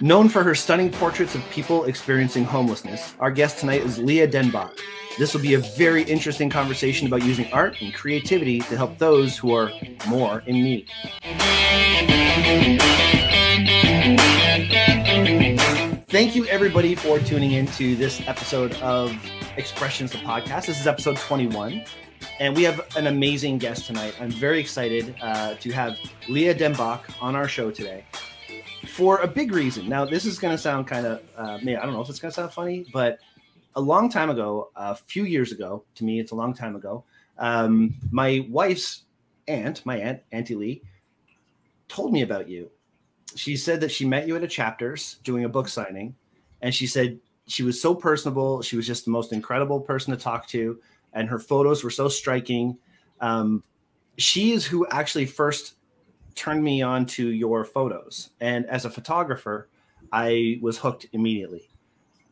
Known for her stunning portraits of people experiencing homelessness, our guest tonight is Leah Den Bok. This will be a very interesting conversation about using art and creativity to help those who are more in need. Thank you, everybody, for tuning in to this episode of Expressions the Podcast. This is episode 21, and we have an amazing guest tonight. I'm very excited uh, to have Leah Den Bok on our show today for a big reason. Now, this is going to sound kind of, uh, I don't know if it's going to sound funny, but a long time ago, a few years ago, to me, it's a long time ago, um, my wife's aunt, my aunt, Auntie Lee, told me about you. She said that she met you at a chapters doing a book signing, and she said she was so personable. She was just the most incredible person to talk to, and her photos were so striking. Um, she is who actually first turned me on to your photos. And as a photographer, I was hooked immediately.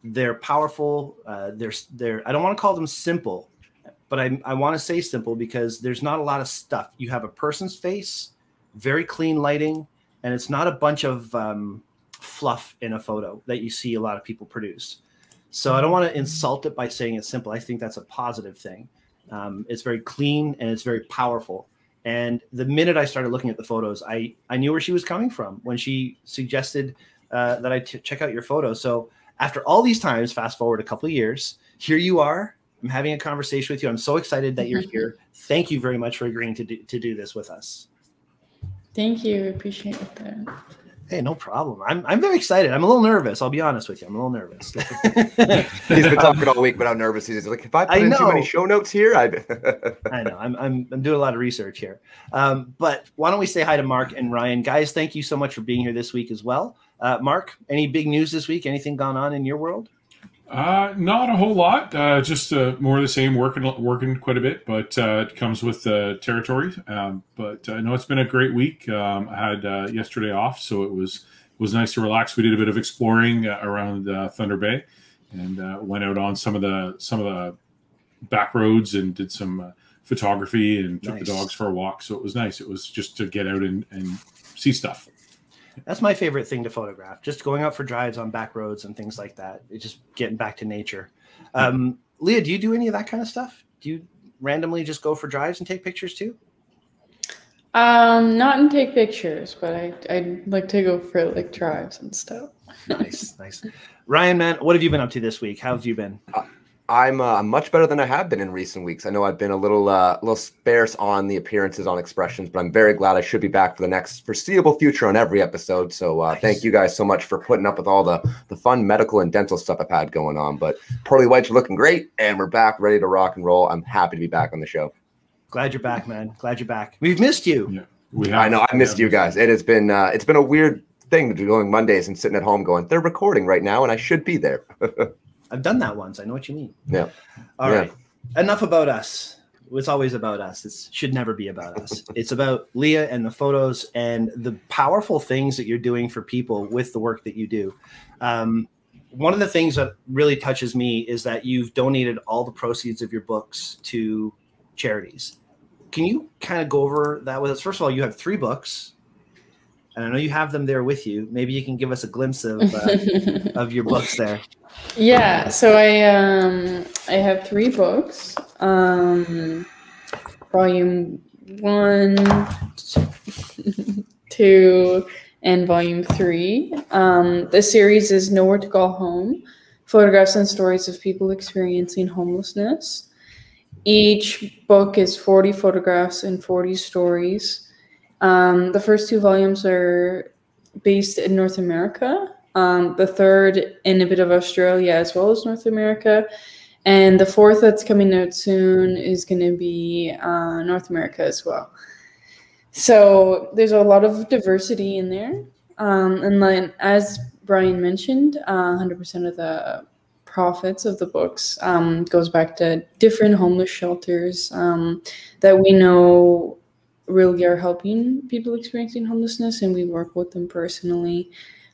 They're powerful. Uh, they're they're. I don't want to call them simple, but I I want to say simple because there's not a lot of stuff. You have a person's face, very clean lighting, and it's not a bunch of um, fluff in a photo that you see a lot of people produce. So I don't want to insult it by saying it's simple. I think that's a positive thing. Um, it's very clean and it's very powerful. And the minute I started looking at the photos, I I knew where she was coming from when she suggested uh, that I t- check out your photos. So after all these times, fast forward a couple of years, here you are. I'm having a conversation with you. I'm so excited that you're here. Thank you very much for agreeing to do, to do this with us. Thank you. Appreciate that. Hey, no problem. I'm, I'm very excited. I'm a little nervous. I'll be honest with you. I'm a little nervous. He's been talking all week about nervous. He's like, if I put I in too know. many show notes here, I. I know. I'm, I'm, I'm doing a lot of research here. Um, but why don't we say hi to Mark and Ryan? Guys, thank you so much for being here this week as well. Uh, Mark, any big news this week? Anything gone on in your world? Uh, not a whole lot. Uh, just uh, more of the same. Working, working quite a bit, but uh, it comes with the territory. Um, but uh, know it's been a great week. Um, I had uh, yesterday off, so it was it was nice to relax. We did a bit of exploring uh, around uh, Thunder Bay, and uh, went out on some of the some of the back roads and did some uh, photography and took Nice. the dogs for a walk. So it was nice. It was just to get out and, and see stuff. That's my favorite thing to photograph. Just going out for drives on back roads and things like that. It's just getting back to nature. Um, Leah, do you do any of that kind of stuff? Do you randomly just go for drives and take pictures too? Um, not and take pictures, but I I'd like to go for like drives and stuff. Nice, nice. Ryan, man, what have you been up to this week? How have you been? I'm uh, much better than I have been in recent weeks. I know I've been a little uh, little sparse on the appearances on expressions, but I'm very glad I should be back for the next foreseeable future on every episode. So uh, Nice. thank you guys so much for putting up with all the the fun medical and dental stuff I've had going on. But Pearly Whites are looking great, and we're back ready to rock and roll. I'm happy to be back on the show. Glad you're back, man. Glad you're back. We've missed you. Yeah, we I know I missed you guys. It has been uh, it's been a weird thing to be going Mondays and sitting at home going they're recording right now and I should be there. I've done that once. I know what you mean. Yeah. All Yeah. right. Enough about us. It's always about us. It should never be about us. it's about Leah and the photos and the powerful things that you're doing for people with the work that you do. Um, one of the things that really touches me is that you've donated all the proceeds of your books to charities. Can you kind of go over that with us? First of all, you have three books, and I know you have them there with you. Maybe you can give us a glimpse of uh, of your books there. yeah, so I um I have three books. Um volume one, two, and volume three. Um the series is Nowhere to Call Home, photographs and stories of people experiencing homelessness. Each book is 40 photographs and 40 stories. Um, the first two volumes are based in North America. Um, the third in a bit of Australia as well as North America. And the fourth that's coming out soon is going to be uh, North America as well. So there's a lot of diversity in there. Um, and then, as Brian mentioned, uh, 100% of the profits of the books um, goes back to different homeless shelters um, that we know really are helping people experiencing homelessness, and we work with them personally.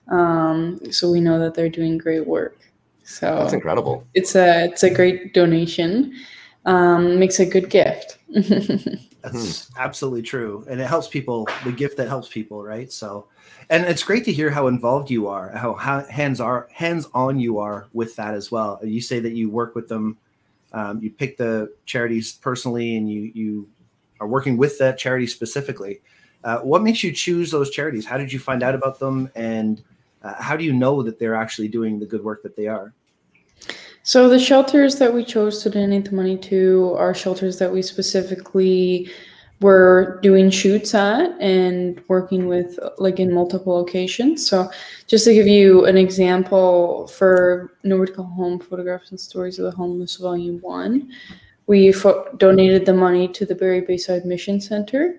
Um, so we know that they're doing great work. So That's incredible. it's a it's a great donation. Um, makes a good gift. That's hmm. absolutely true, and it helps people. The gift that helps people, right? So, and it's great to hear how involved you are, how hands are hands on you are with that as well. You say that you work with them, um, you pick the charities personally, and you you are working with that charity specifically. Uh, what makes you choose those charities? How did you find out about them, and uh, how do you know that they're actually doing the good work that they are? So the shelters that we chose to donate the money to are shelters that we specifically were doing shoots at and working with like in multiple locations. So just to give you an example for to Call Home Photographs and Stories of the Homeless Volume 1, we donated the money to the Barrie Bayside Mission Center.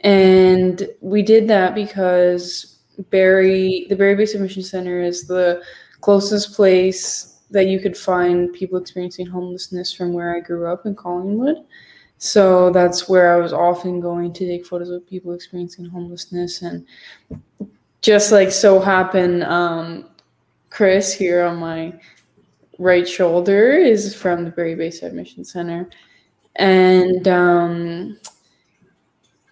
And we did that because Barrie, the Barrie Bayside Mission Center is the closest place that you could find people experiencing homelessness from where I grew up in Collingwood. So that's where I was often going to take photos of people experiencing homelessness. And just like so happened, um, Chris here on my right shoulder is from the Barrie Bayside Mission Center. And um,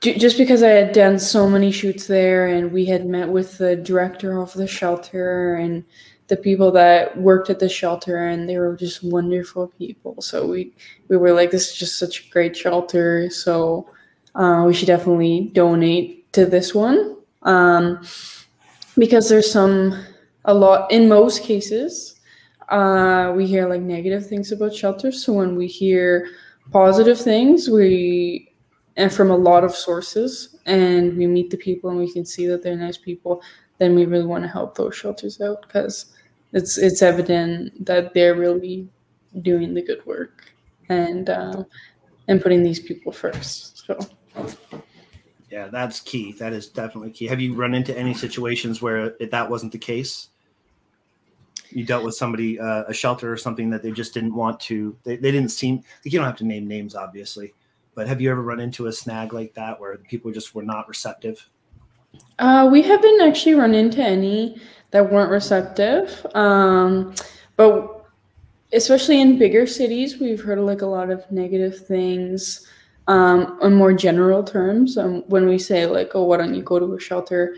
just because I had done so many shoots there and we had met with the director of the shelter and the people that worked at the shelter and they were just wonderful people so we we were like this is just such a great shelter so uh, we should definitely donate to this one um, because there's some a lot in most cases uh, we hear like negative things about shelters so when we hear positive things we and from a lot of sources and we meet the people and we can see that they're nice people then we really want to help those shelters out because it's it's evident that they're really doing the good work and uh, and putting these people first. So. Yeah, that's key. That is definitely key. Have you run into any situations where that wasn't the case? You dealt with somebody, uh, a shelter or something that they just didn't want to. They, they didn't seem. Like you don't have to name names, obviously, but have you ever run into a snag like that where people just were not receptive? Uh, we haven't actually run into any that weren't receptive. Um, but especially in bigger cities, we've heard like a lot of negative things um, on more general terms. Um, when we say like, "Oh, why don't you go to a shelter?"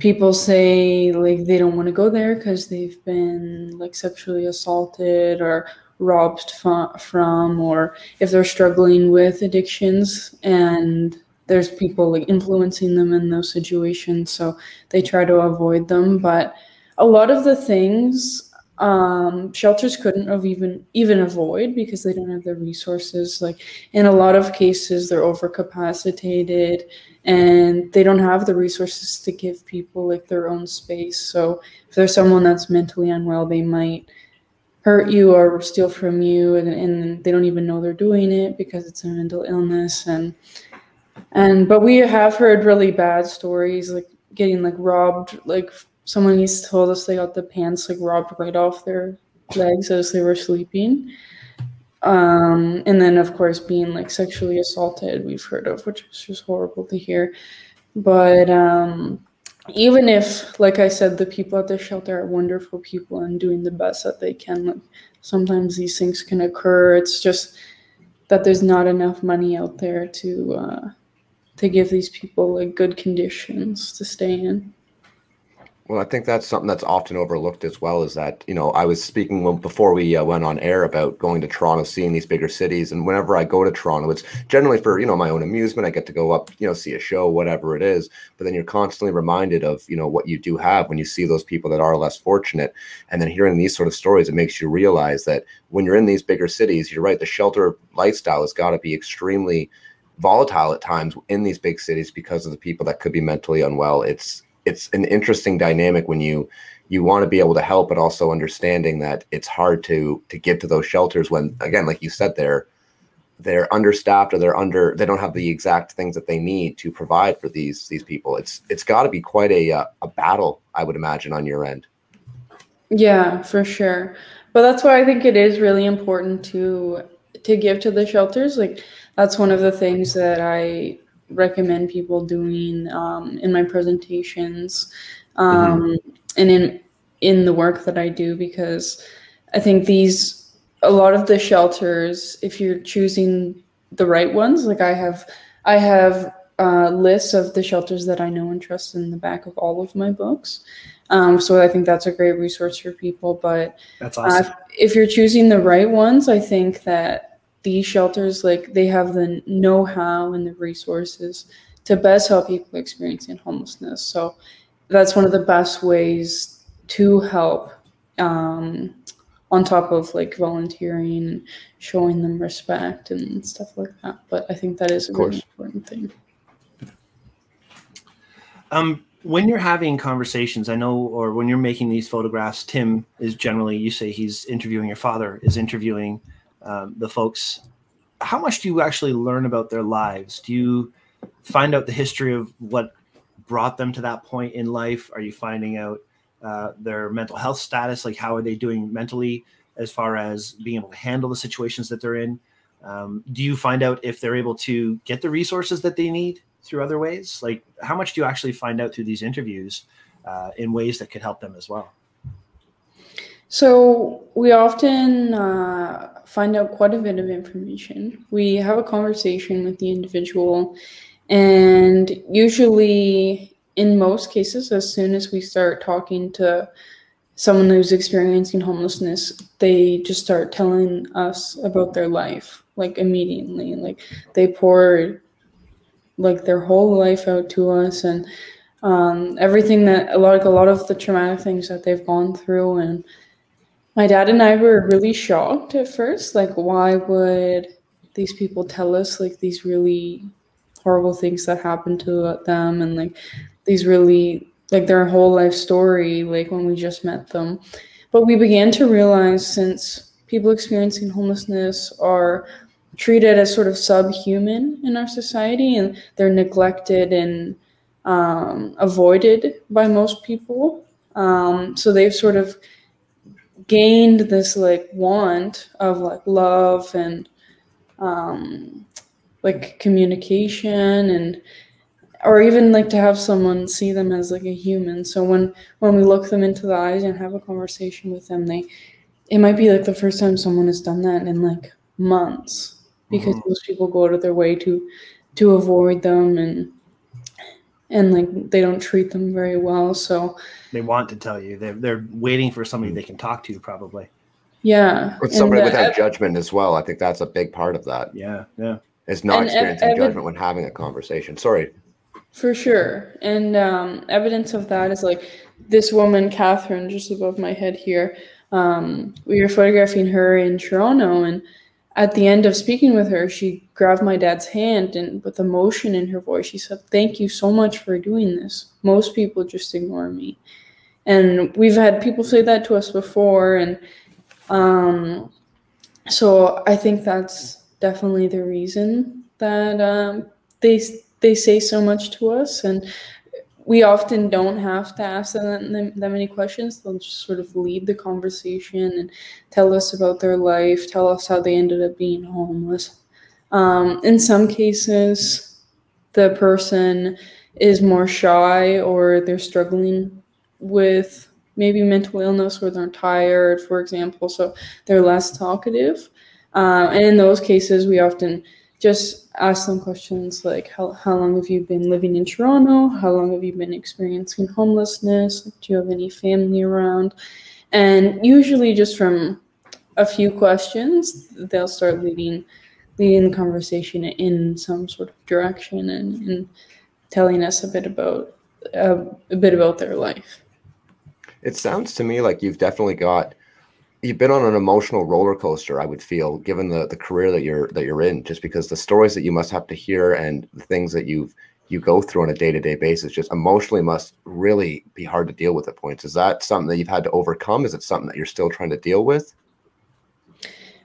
People say like they don't want to go there because they've been like sexually assaulted or robbed from, or if they're struggling with addictions and there's people like influencing them in those situations so they try to avoid them but a lot of the things um, shelters couldn't have even even avoid because they don't have the resources. Like in a lot of cases they're overcapacitated and they don't have the resources to give people like their own space. So if there's someone that's mentally unwell they might hurt you or steal from you and, and they don't even know they're doing it because it's a mental illness. And and but we have heard really bad stories like getting like robbed like someone to told us they got the pants like robbed right off their legs as they were sleeping. Um and then of course being like sexually assaulted we've heard of which is just horrible to hear. But um even if like i said the people at the shelter are wonderful people and doing the best that they can like sometimes these things can occur. It's just that there's not enough money out there to uh to give these people like good conditions to stay in. Well, I think that's something that's often overlooked as well. Is that you know I was speaking before we uh, went on air about going to Toronto, seeing these bigger cities, and whenever I go to Toronto, it's generally for you know my own amusement. I get to go up, you know, see a show, whatever it is. But then you're constantly reminded of you know what you do have when you see those people that are less fortunate, and then hearing these sort of stories, it makes you realize that when you're in these bigger cities, you're right. The shelter lifestyle has got to be extremely volatile at times in these big cities because of the people that could be mentally unwell. It's it's an interesting dynamic when you you want to be able to help, but also understanding that it's hard to to get to those shelters when again, like you said, they're they're understaffed or they're under they don't have the exact things that they need to provide for these these people. It's it's got to be quite a uh, a battle, I would imagine, on your end. Yeah, for sure. But that's why I think it is really important to to give to the shelters. Like that's one of the things that I recommend people doing um, in my presentations um, mm-hmm. and in in the work that I do because I think these a lot of the shelters, if you're choosing the right ones, like I have I have uh, lists of the shelters that I know and trust in the back of all of my books. Um, so I think that's a great resource for people. But That's awesome. uh, if you're choosing the right ones, I think that these shelters, like they have the know-how and the resources to best help people experiencing homelessness. So that's one of the best ways to help. Um, on top of like volunteering and showing them respect and stuff like that. But I think that is a Of really course. important thing. Um, when you're having conversations, I know, or when you're making these photographs, Tim is generally, you say he's interviewing your father, is interviewing um, the folks. How much do you actually learn about their lives? Do you find out the history of what brought them to that point in life? Are you finding out uh, their mental health status? Like, how are they doing mentally as far as being able to handle the situations that they're in? Um, do you find out if they're able to get the resources that they need through other ways? Like, how much do you actually find out through these interviews uh, in ways that could help them as well? So we often uh, find out quite a bit of information. We have a conversation with the individual, and usually, in most cases, as soon as we start talking to someone who's experiencing homelessness, they just start telling us about their life, like immediately. Like they pour like their whole life out to us, and um, everything that a lot, like a lot of the traumatic things that they've gone through, and my dad and I were really shocked at first. Like, why would these people tell us like these really horrible things that happened to them and like these really like their whole life story, like when we just met them? But we began to realize since people experiencing homelessness are treated as sort of subhuman in our society and they're neglected and um, avoided by most people. Um, so they've sort of gained this like want of like love and um, like communication and or even like to have someone see them as like a human so when when we look them into the eyes and have a conversation with them they it might be like the first time someone has done that in like months because Mhm. most people go out of their way to to avoid them and and like they don't treat them very well so They want to tell you. They're, they're waiting for somebody they can talk to, probably. yeah With and, somebody uh, without judgment as well. I think that's a big part of that. Yeah, yeah. It's not And experiencing evi- judgment when having a conversation. Sorry. For sure. And um, evidence of that is like this woman, Catherine, just above my head here. Um, we were photographing her in Toronto, and at the end of speaking with her, she grabbed my dad's hand and with emotion in her voice, she said, Thank you so much for doing this. Most people just ignore me. And we've had people say that to us before. And um, so I think that's definitely the reason that um, they they say so much to us and we often don't have to ask them them that many questions they'll just sort of lead the conversation and tell us about their life tell us how they ended up being homeless um, in some cases the person is more shy or they're struggling with maybe mental illness or they're tired for example so they're less talkative. Uh, and in those cases we often just ask them questions like how, how long have you been living in toronto? How long have you been experiencing homelessness? Do you have any family around? And usually just from a few questions they'll start leading leading the conversation in some sort of direction and, and telling us a bit about uh, a bit about their life It sounds to me like you've definitely got you've been on an emotional roller coaster, I would feel, given the the career that you're that you're in, just because the stories that you must have to hear and the things that you've you go through on a day-to-day basis just emotionally must really be hard to deal with at points. Is that something that you've had to overcome? Is it something that you're still trying to deal with?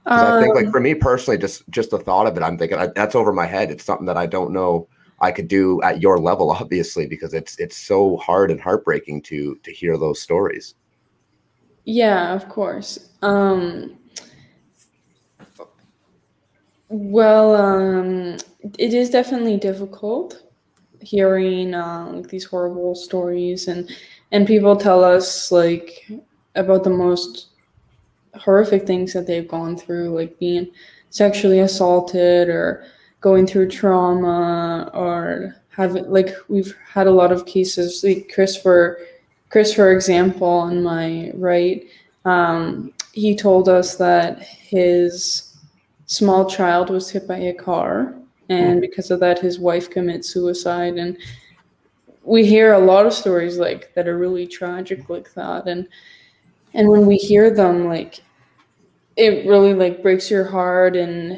'Cause I think like Um, for me personally, just just the thought of it, I'm thinking I, that's over my head. It's something that I don't know I could do at your level, obviously, because it's it's so hard and heartbreaking to to hear those stories. Yeah, of course. Um, well, um, it is definitely difficult hearing uh, like these horrible stories, and and people tell us like about the most horrific things that they've gone through, like being sexually assaulted or going through trauma or having like we've had a lot of cases like Chris for Chris for example on my right um, he told us that his small child was hit by a car and because of that his wife commits suicide. And we hear a lot of stories like that are really tragic like that. And and when we hear them like it really like breaks your heart and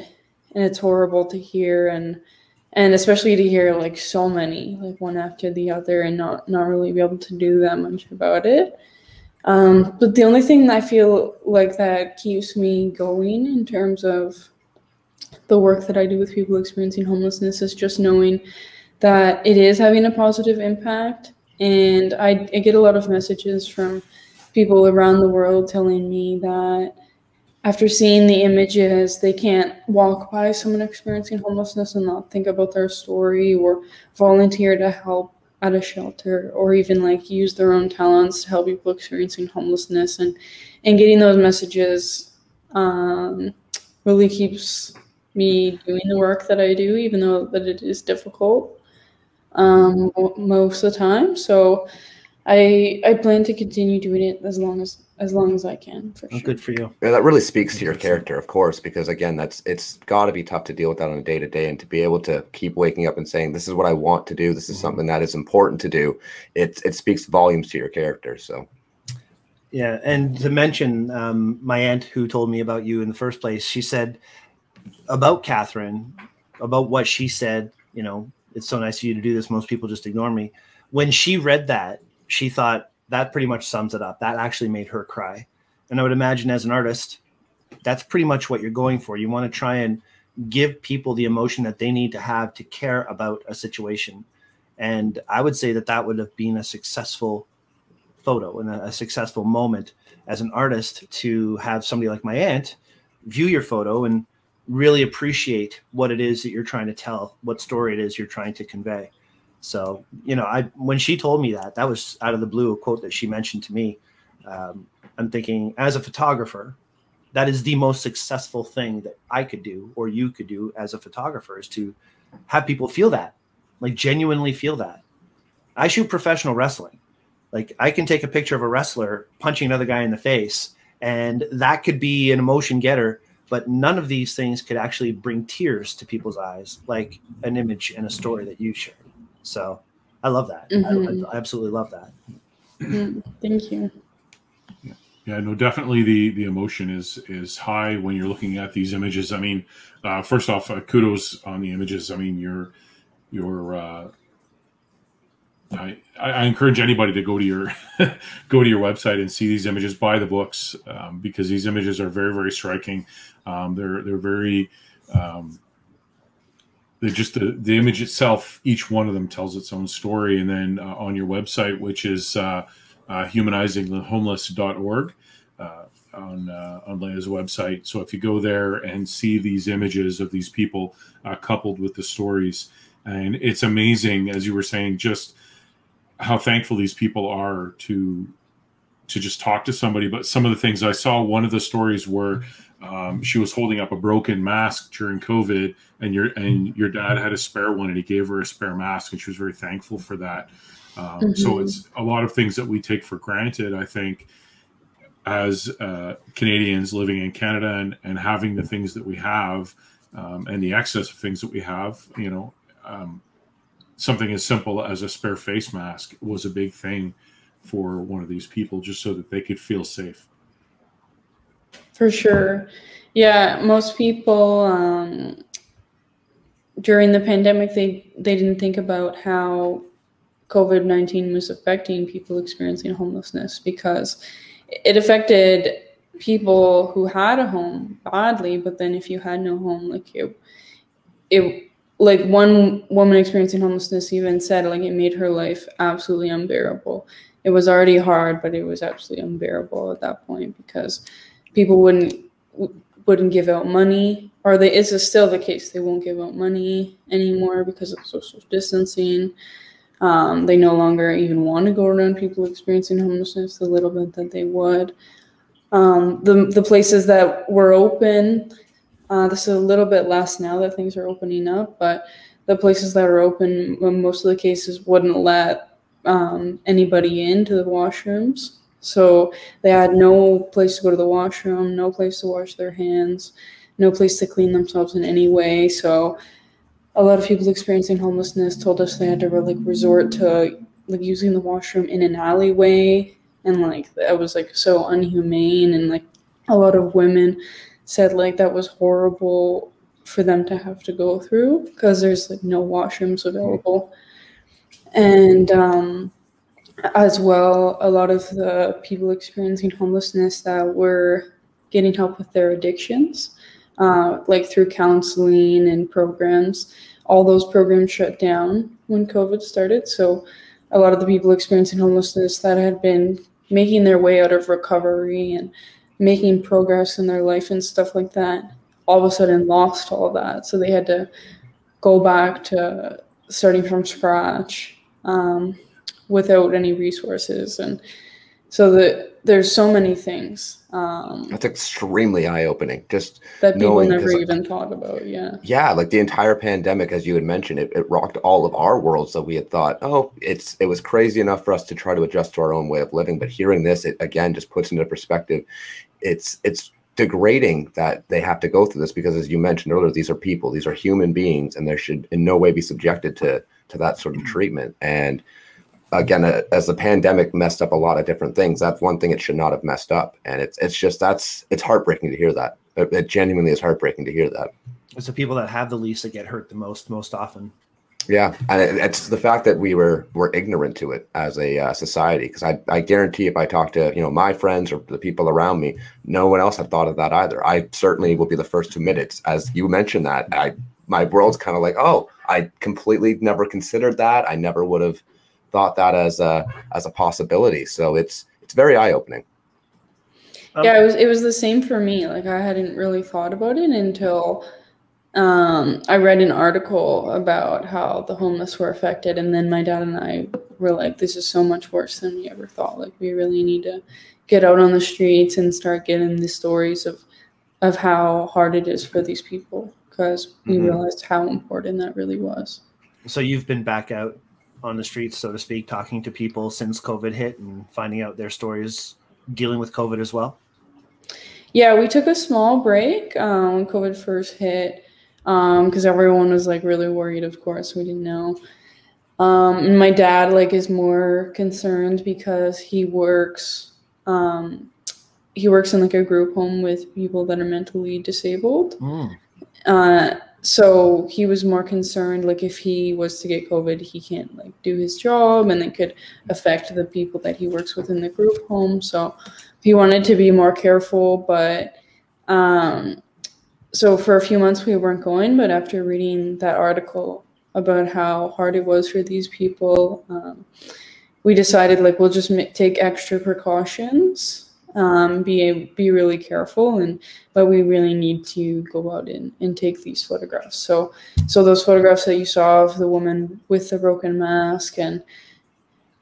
and it's horrible to hear and and especially to hear like so many like one after the other and not not really be able to do that much about it. Um, but the only thing i feel like that keeps me going in terms of the work that i do with people experiencing homelessness is just knowing that it is having a positive impact. And I, I get a lot of messages from people around the world telling me that after seeing the images, they can't walk by someone experiencing homelessness and not think about their story or volunteer to help at a shelter or even like use their own talents to help people experiencing homelessness and and getting those messages um, really keeps me doing the work that I do, even though that it is difficult um, most of the time. So I I plan to continue doing it as long as as long as I can. For sure. good for you. Yeah, that really speaks to your character, of course, because again, that's it's got to be tough to deal with that on a day to day, and to be able to keep waking up and saying, "This is what I want to do. This is something that is important to do." It it speaks volumes to your character. So Yeah, and to mention um, my aunt who told me about you in the first place, she said about Catherine, about what she said. You know, it's so nice of you to do this. Most people just ignore me. When she read that, she thought that pretty much sums it up. That actually made her cry. And I would imagine as an artist, that's pretty much what you're going for. You want to try and give people the emotion that they need to have to care about a situation. And I would say that that would have been a successful photo and a, a successful moment as an artist to have somebody like my aunt view your photo and really appreciate what it is that you're trying to tell, what story it is you're trying to convey. So, you know, I when she told me that, that was out of the blue, a quote that she mentioned to me. Um, I'm thinking, as a photographer, that is the most successful thing that I could do or you could do as a photographer is to have people feel that, like genuinely feel that. I shoot professional wrestling. Like I can take a picture of a wrestler punching another guy in the face, and that could be an emotion getter. But none of these things could actually bring tears to people's eyes, like an image and a story that you shared. So I love that. Mhm. I, I absolutely love that. Mm, Thank you. Yeah, no, definitely the the emotion is is high when you're looking at these images. I mean, uh, first off, uh, kudos on the images. I mean, you're you're. Uh, I, I encourage anybody to go to your go to your website and see these images, buy the books um, because these images are very very striking. Um, they're they're very um, they're just the, the image itself. Each one of them tells its own story, and then uh, on your website, which is uh, uh, humanizingthehomeless.org uh, on uh, on Leah's website. So if you go there and see these images of these people uh, coupled with the stories, and it's amazing, as you were saying, just how thankful these people are to to just talk to somebody. But some of the things I saw, one of the stories were um, she was holding up a broken mask during COVID, and your and your dad had a spare one, and he gave her a spare mask, and she was very thankful for that. Um, So Mhm. it's a lot of things that we take for granted. I think as uh, Canadians living in Canada and, and having the things that we have um, and the excess of things that we have, you know, um, something as simple as a spare face mask was a big thing for one of these people just so that they could feel safe. For sure. Yeah, most people um, during the pandemic they they didn't think about how COVID nineteen was affecting people experiencing homelessness because it affected people who had a home badly, but then if you had no home, like it, it like one woman experiencing homelessness even said like it made her life absolutely unbearable. It was already hard, but it was absolutely unbearable at that point because people wouldn't wouldn't give out money or they is still the case they won't give out money anymore because of social distancing um, they no longer even want to go around people experiencing homelessness the little bit that they would um, the, the places that were open Uh, this is a little bit less now that things are opening up, but the places that are open, most of the cases, wouldn't let um, anybody into the washrooms. So they had no place to go to the washroom, no place to wash their hands, no place to clean themselves in any way. So a lot of people experiencing homelessness told us they had to like resort to like using the washroom in an alleyway. And like that was like so unhumane. And like a lot of women said like that was horrible for them to have to go through because there's like no washrooms available. And um as well a lot of the people experiencing homelessness that were getting help with their addictions uh, like through counseling and programs. All those programs shut down when covid started so a lot of the people experiencing homelessness that had been making their way out of recovery and making progress in their life and stuff like that all of a sudden lost all that. So they had to go back to starting from scratch um, without any resources and so the, there's so many things um, That's extremely eye opening. Just that people never like, even thought about yeah yeah, like the entire pandemic, as you had mentioned, it, it rocked all of our worlds that we had thought, oh, it's it was crazy enough for us to try to adjust to our own way of living. But hearing this, it again just puts into perspective. It's it's degrading that they have to go through this because, as you mentioned earlier, these are people, these are human beings, and they should in no way be subjected to to that sort of treatment. And again, uh, as the pandemic messed up a lot of different things, that's one thing it should not have messed up. And it's it's just that's it's heartbreaking to hear that. It, it genuinely is heartbreaking to hear that. It's the people that have the least that get hurt the most, most often. Yeah, and it's the fact that we were were ignorant to it as a uh, society. Because I, I guarantee, if I talk to you know my friends or the people around me, no one else had thought of that either. I certainly will be the first to admit it. As you mentioned that, I my world's kind of like, oh, I completely never considered that. I never would have thought that as a as a possibility. So it's it's very eye opening. Um, yeah, it was it was the same for me. Like I hadn't really thought about it until um, I read an article about how the homeless were affected, and then my dad and I were like, "This is so much worse than we ever thought. Like we really need to get out on the streets and start getting the stories of of how hard it is for these people." Because we Mhm. realized how important that really was. So you've been back out on the streets, so to speak, talking to people since COVID hit and finding out their stories dealing with COVID as well. Yeah, we took a small break um, when COVID first hit because everyone was like really worried. Of course, we didn't know. Um, and my dad like is more concerned because he works. Um, he works in like a group home with people that are mentally disabled. Uh, so he was more concerned like if he was to get covid he can't like do his job and it could affect the people that he works with in the group home. So he wanted to be more careful but um so for a few months we weren't going but after reading that article about how hard it was for these people um, we decided like we'll just take extra precautions um, be be really careful and but we really need to go out and, and take these photographs so so those photographs that you saw of the woman with the broken mask and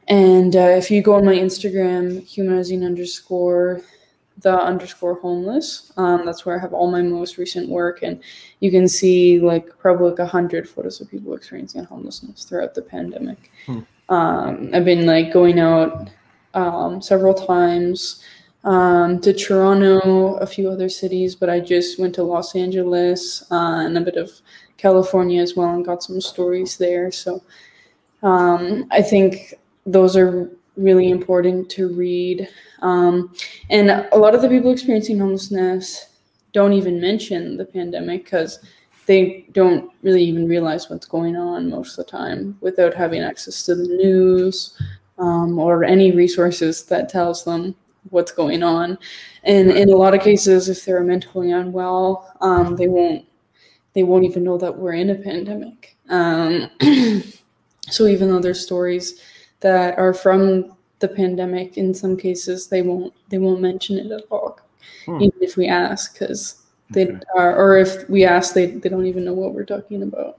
and uh, if you go on my instagram humanizing underscore the underscore homeless um, that's where i have all my most recent work and you can see like probably like a hundred photos of people experiencing homelessness throughout the pandemic Hmm. um, i've been like going out um, several times um, to Toronto, a few other cities, but I just went to Los Angeles uh, and a bit of California as well and got some stories there. So um, I think those are really important to read. Um, and a lot of the people experiencing homelessness don't even mention the pandemic because they don't really even realize what's going on most of the time without having access to the news um, or any resources that tells them what's going on. And in a lot of cases, if they're mentally unwell, um, they won't they won't even know that we're in a pandemic. Um, so even though there's stories that are from the pandemic, in some cases they won't they won't mention it at all, Hmm. even if we ask, because they Okay. are, or if we ask, they they don't even know what we're talking about.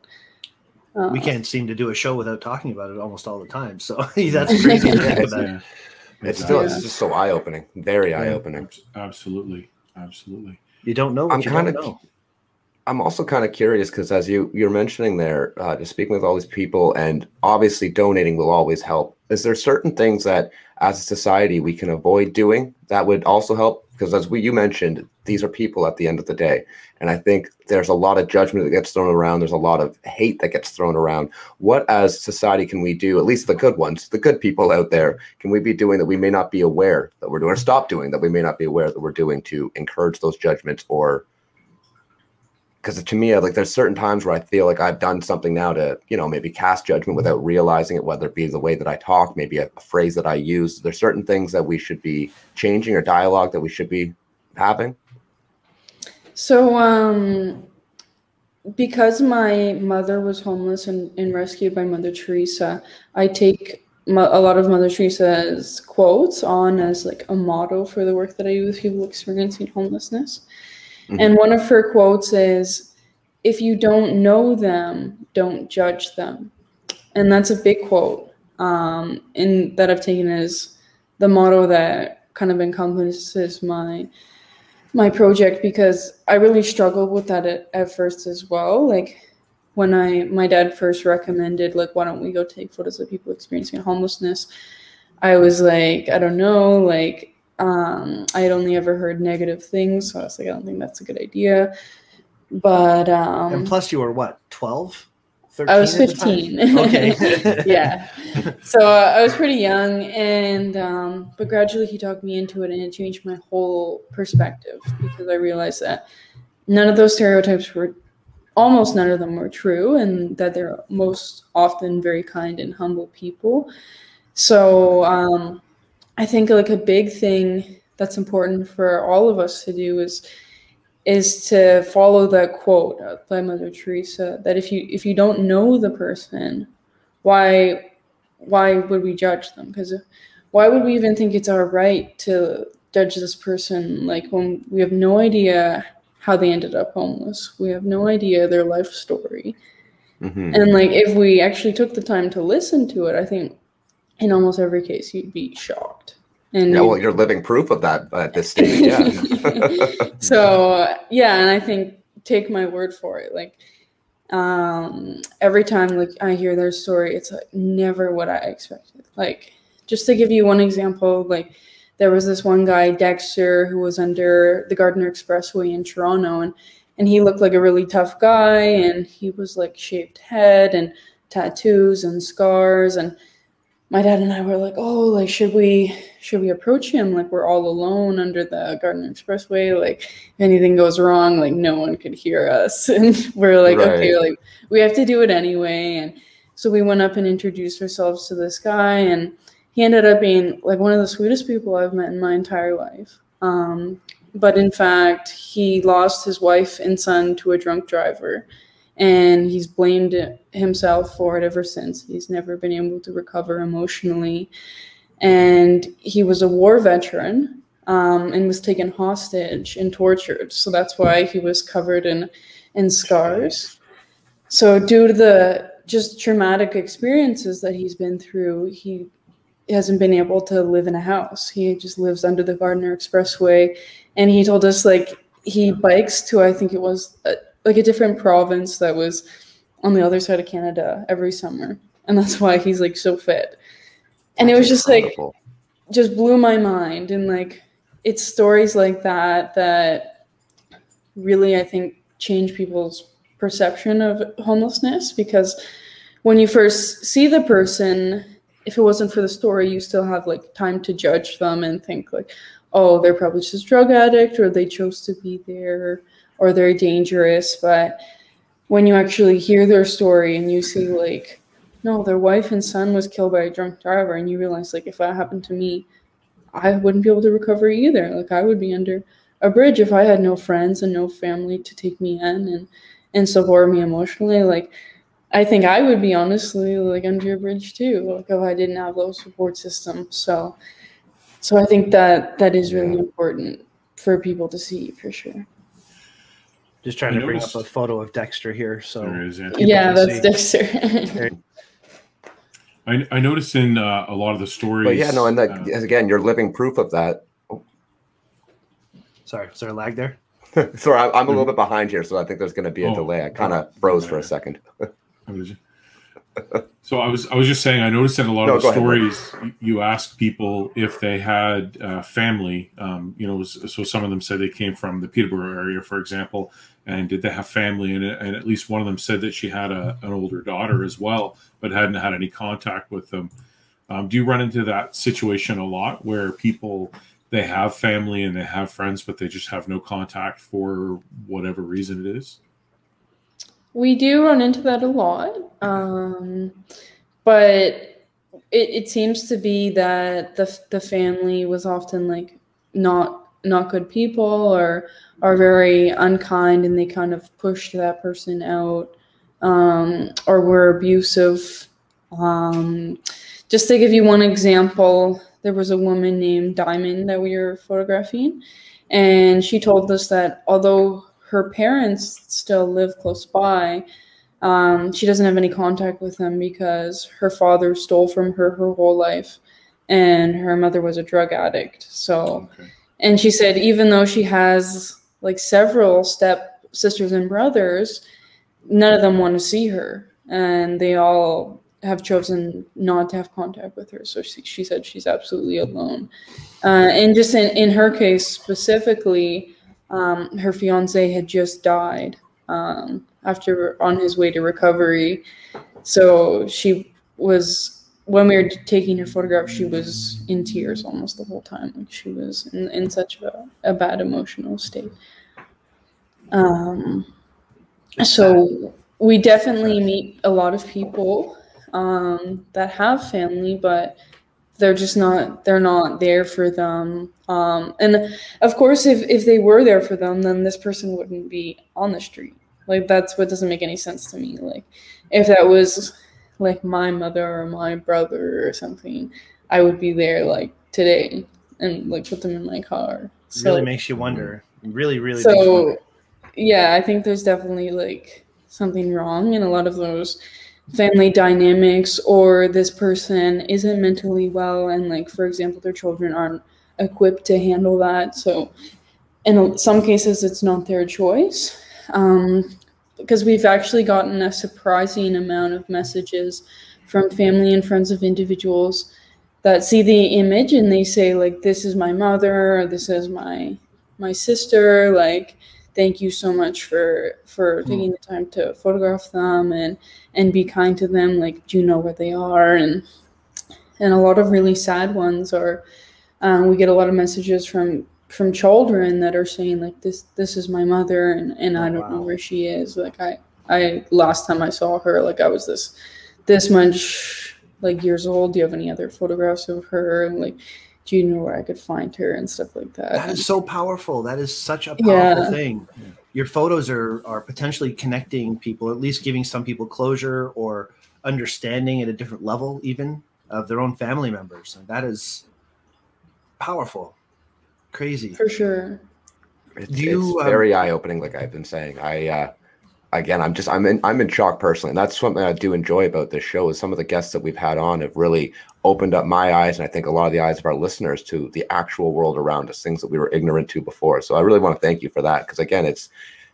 Uh, We can't seem to do a show without talking about it almost all the time. So that's crazy to think about. Yeah. It's still it's just so eye opening, very eye opening. Absolutely, absolutely. You don't know what I'm you kinda don't know. I'm also kind of curious because as you you're mentioning there, uh, just speaking with all these people, and obviously donating will always help. Is there certain things that, as a society, we can avoid doing that would also help? Because as we you mentioned, these are people at the end of the day, and I think there's a lot of judgment that gets thrown around. There's a lot of hate that gets thrown around. What as society can we do? At least the good ones, the good people out there, can we be doing that we may not be aware that we're doing, or stop doing that we may not be aware that we're doing to encourage those judgments or because to me, like there's certain times where I feel like I've done something now to, you know, maybe cast judgment without realizing it, whether it be the way that I talk, maybe a, a phrase that I use. There's certain things that we should be changing or dialogue that we should be having. So, um, because my mother was homeless and, and rescued by Mother Teresa, I take a lot of Mother Teresa's quotes on as like a motto for the work that I do with people experiencing homelessness. Mhm. And one of her quotes is, if you don't know them, don't judge them. And that's a big quote. Um, and that I've taken as the motto that kind of encompasses my my project because I really struggled with that at, at first as well. Like when I my dad first recommended like why don't we go take photos of people experiencing homelessness, I was like, I don't know, like um, I had only ever heard negative things, so I was like, I don't think that's a good idea. But um, and plus, you were what, 12? 13 I was at the time? 15. Okay. yeah. So uh, I was pretty young, and um, but gradually he talked me into it, and it changed my whole perspective because I realized that none of those stereotypes were, almost none of them were true, and that they're most often very kind and humble people. So um, I think like a big thing that's important for all of us to do is is to follow that quote by Mother Teresa that if you if you don't know the person, why why would we judge them? Because why would we even think it's our right to judge this person like when we have no idea how they ended up homeless? We have no idea their life story. Mhm. And like if we actually took the time to listen to it, I think in almost every case you'd be shocked. And Yeah, well, you're living proof of that at this stage. Yeah. so yeah and i think take my word for it like um every time like i hear their story it's like never what i expected like just to give you one example like there was this one guy dexter who was under the gardiner expressway in toronto and and he looked like a really tough guy and he was like shaved head and tattoos and scars and my dad and I were like, oh, like should we should we approach him? Like we're all alone under the Gardiner Expressway. Like if anything goes wrong, like no one could hear us. And we're like, okay, like we have to do it anyway. And so we went up and introduced ourselves to this guy, and he ended up being like one of the sweetest people I've met in my entire life. Um, but in fact, he lost his wife and son to a drunk driver and he's blamed himself for it ever since. He's never been able to recover emotionally, and he was a war veteran um, and was taken hostage and tortured. So that's why he was covered in in scars. So due to the just traumatic experiences that he's been through, he hasn't been able to live in a house. He just lives under the Gardiner Expressway, and he told us like he bikes to I think it was a, like a different province that was on the other side of Canada every summer, and that's why he's like so fit. And it was just like just blew my mind, and like it's stories like that that really I think change people's perception of homelessness. Because when you first see the person if it wasn't for the story you still have like time to judge them and think like oh they're probably just a drug addict or they chose to be there or they're dangerous but when you actually hear their story and you see like no their wife and son was killed by a drunk driver and you realize like if that happened to me i wouldn't be able to recover either. Like i would be under a bridge if i had no friends and no family to take me in and and support me emotionally. Like i think i would be honestly like under a bridge too like if i didn't have those support systems. So so i think that that is really important for people to see for sure Just trying I to bring up a photo of Dexter here. So There is, yeah. Yeah that's see. dexter I, I noticed in uh, a lot of the stories. But yeah, no, and that uh, again, you're living proof of that. sorry, is there a lag there? Sorry, I- I'm a little bit behind here, so I think there's going to be a Oh. delay. I kind of froze for a second. How did you? So I was I was just saying I noticed in a lot No, of the go ahead. stories you ask people if they had uh, family. Um, you know, s- so some of them said they came from the Peterborough area, for example, and did they have family? And, and at least one of them said that she had a, an older daughter as well, but hadn't had any contact with them. Um, do you run into that situation a lot where people they have family and they have friends, but they just have no contact for whatever reason it is? We do run into that a lot. Um, but it, it seems to be that the, the family was often like not not good people or are very unkind and they kind of pushed that person out um, or were abusive. Um, just to give you one example, there was a woman named Diamond that we were photographing, and she told us that although her parents still live close by, um, she doesn't have any contact with them because her father stole from her her whole life, and her mother was a drug addict. So Okay. And she said even though she has like several step sisters and brothers none of them want to see her. And they all have chosen not to have contact with her. So she, she said she's absolutely alone. Uh, and just in, in her case specifically um, her fiance had just died um, after on his way to recovery. So she was when we were taking her photograph, she was in tears almost the whole time. Like she was in, in such a, a bad emotional state. Um, so we definitely meet a lot of people um, that have family, but they're just not they're not there for them. Um, and of course, if if they were there for them, then this person wouldn't be on the street. Like that's what doesn't make any sense to me. Like if that was like my mother or my brother or something, I would be there like today and like put them in my car. So really makes you wonder. Really, really. so wonder. yeah, I think there's definitely like something wrong in a lot of those family dynamics or this person isn't mentally well and like for example their children aren't equipped to handle that so in some cases it's not their choice um, because we've actually gotten a surprising amount of messages from family and friends of individuals that see the image and they say like this is my mother or this is my my sister like thank you so much for for Hmm. taking the time to photograph them and and be kind to them like do you know where they are and and a lot of really sad ones are um, we get a lot of messages from from children that are saying like this this is my mother and and oh, i Oh, don't know where she is like i i last time i saw her like i was this this much like years old do you have any other photographs of her and like do you know where i could find her and stuff like that That is so powerful. That is such a powerful Yeah. thing. Your photos are are potentially connecting people, at least giving some people closure or understanding at a different level, even of their own family members. And that is powerful, crazy. for sure It's, Do you, it's um, very eye opening, like I've been saying. I uh, again, I'm just I'm in I'm in shock personally, and that's something I do enjoy about this show. Is some of the guests that we've had on have really opened up my eyes, and I think a lot of the eyes of our listeners to the actual world around us, things that we were ignorant to before. So I really want to thank you for that, because again, it's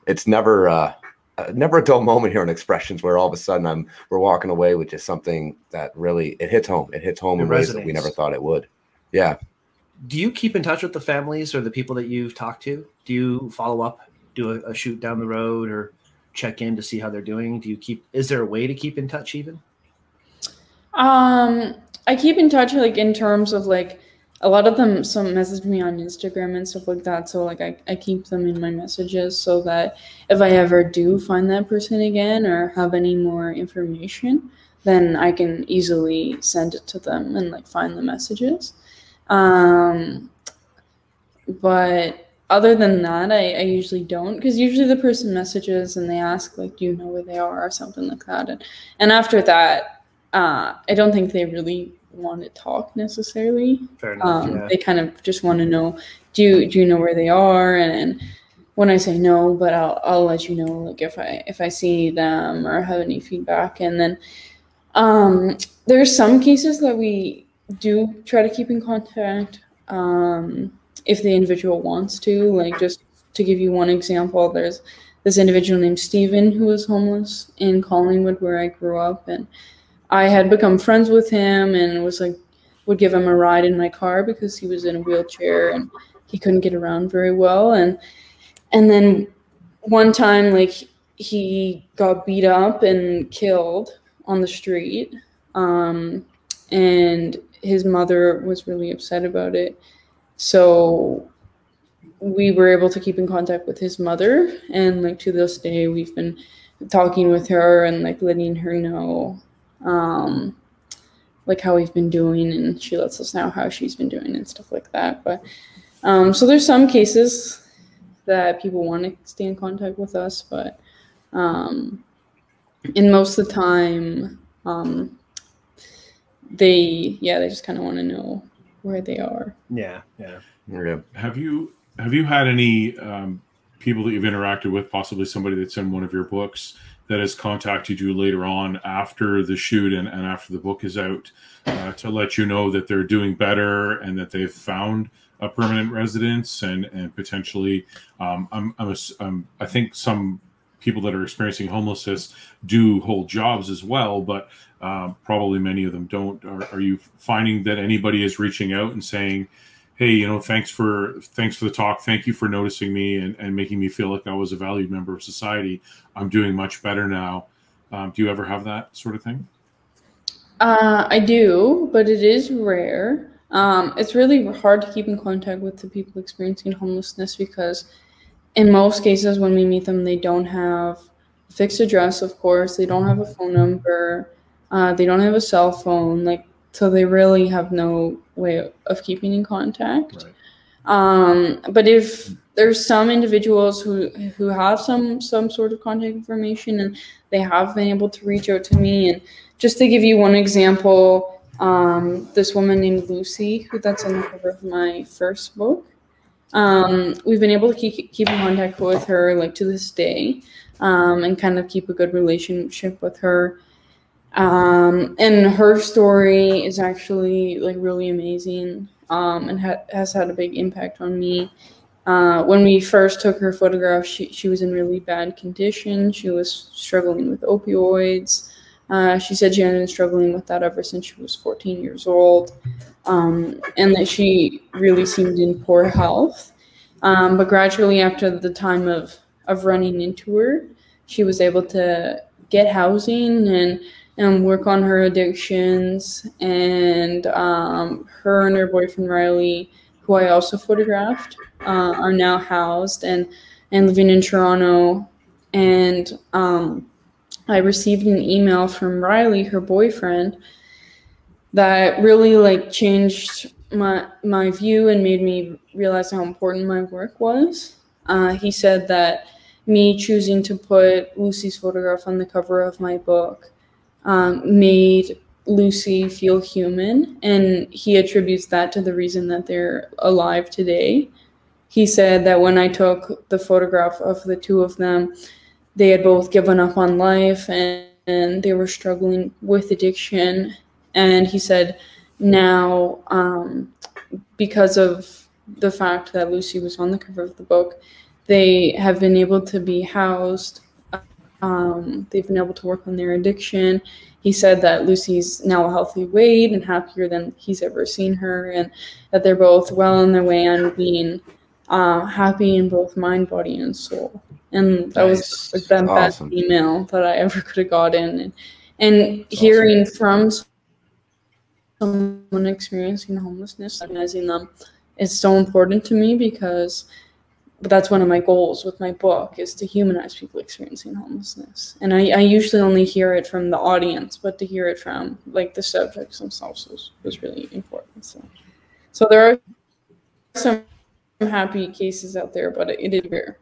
it's never. Uh, uh, never a dull moment here in expressions where all of a sudden I'm we're walking away with just something that really it hits home. It hits home It in ways that we never thought it would. Yeah. Do you keep in touch with the families or the people that you've talked to? Do you follow up, do a, a shoot down the road, or check in to see how they're doing? Do you keep? Is there a way to keep in touch even? Um, I keep in touch like in terms of like a lot of them some message me on Instagram and stuff like that. So like I, I keep them in my messages so that if I ever do find that person again or have any more information, then I can easily send it to them and like find the messages. Um but other than that, I, I usually don't because usually the person messages and they ask like, "Do you know where they are?" or something like that, and and after that, uh, I don't think they really want to talk necessarily. Fair enough. Um, yeah. They kind of just want to know, do you, do you know where they are? And, and when I say no, but I'll I'll let you know like if I if I see them or have any feedback. And then um, there's some cases that we do try to keep in contact um, if the individual wants to, like just to give you one example, there's this individual named Stephen who was homeless in Collingwood, where I grew up, and I had become friends with him and was like would give him a ride in my car because he was in a wheelchair and he couldn't get around very well and and then one time like he got beat up and killed on the street um, and his mother was really upset about it. So we were able to keep in contact with his mother and like to this day we've been talking with her and like letting her know um, like how we've been doing and she lets us know how she's been doing and stuff like that. But um, so there's some cases that people want to stay in contact with us but um, and most of the time um, they yeah they just kind of want to know where they are Yeah, yeah. Yeah. Have you have you had any um, people that you've interacted with, possibly somebody that's in one of your books, that has contacted you later on after the shoot and, and after the book is out uh, to let you know that they're doing better and that they've found a permanent residence and and potentially um, I'm, I'm, ass- um, I think some people that are experiencing homelessness do hold jobs as well, but uh, probably many of them don't. Are, are you finding that anybody is reaching out and saying, hey you know thanks for thanks for the talk thank you for noticing me and, and making me feel like i was a valued member of society i'm doing much better now um, do you ever have that sort of thing Uh, I do, but it is rare. Um, it's really hard to keep in contact with the people experiencing homelessness because, in most cases, when we meet them, they don't have a fixed address, of course. They don't have a phone number. Uh, they don't have a cell phone. Like, so they really have no way of keeping in contact. Right. Um, but if there's some individuals who who have some some sort of contact information and they have been able to reach out to me and just to give you one example, um, this woman named Lucy, who that's on the cover of my first book, um, we've been able to keep, keep in contact with her like to this day um, and kind of keep a good relationship with her. Um, and her story is actually like really amazing um, and ha- has had a big impact on me. Uh, when we first took her photograph, she, she was in really bad condition. She was struggling with opioids. Uh, she said she had been struggling with that ever since she was 14 years old, um, and that she really seemed in poor health. Um, but gradually, after the time of, of running into her, she was able to get housing and, and work on her addictions. And um, her and her boyfriend Riley, who I also photographed, uh, are now housed and, and living in Toronto. And um, I received an email from Riley, her boyfriend, that really like changed my my view and made me realize how important my work was. Uh, he said that me choosing to put Lucy's photograph on the cover of my book um, made Lucy feel human, and he attributes that to the reason that they're alive today. He said that when I took the photograph of the two of them, they had both given up on life and, and they were struggling with addiction. And he said, now, um, because of the fact that Lucy was on the cover of the book, they have been able to be housed. Um, they've been able to work on their addiction. He said that Lucy's now a healthy weight and happier than he's ever seen her, and that they're both well on their way on being uh, happy in both mind, body, and soul. And that was Nice. like the best email that I ever could have gotten. And, and hearing from someone experiencing homelessness, recognizing them, is so important to me because that's one of my goals with my book is to humanize people experiencing homelessness. And I, I usually only hear it from the audience, but to hear it from like the subjects themselves was, was really important. So, so there are some happy cases out there, but it is rare.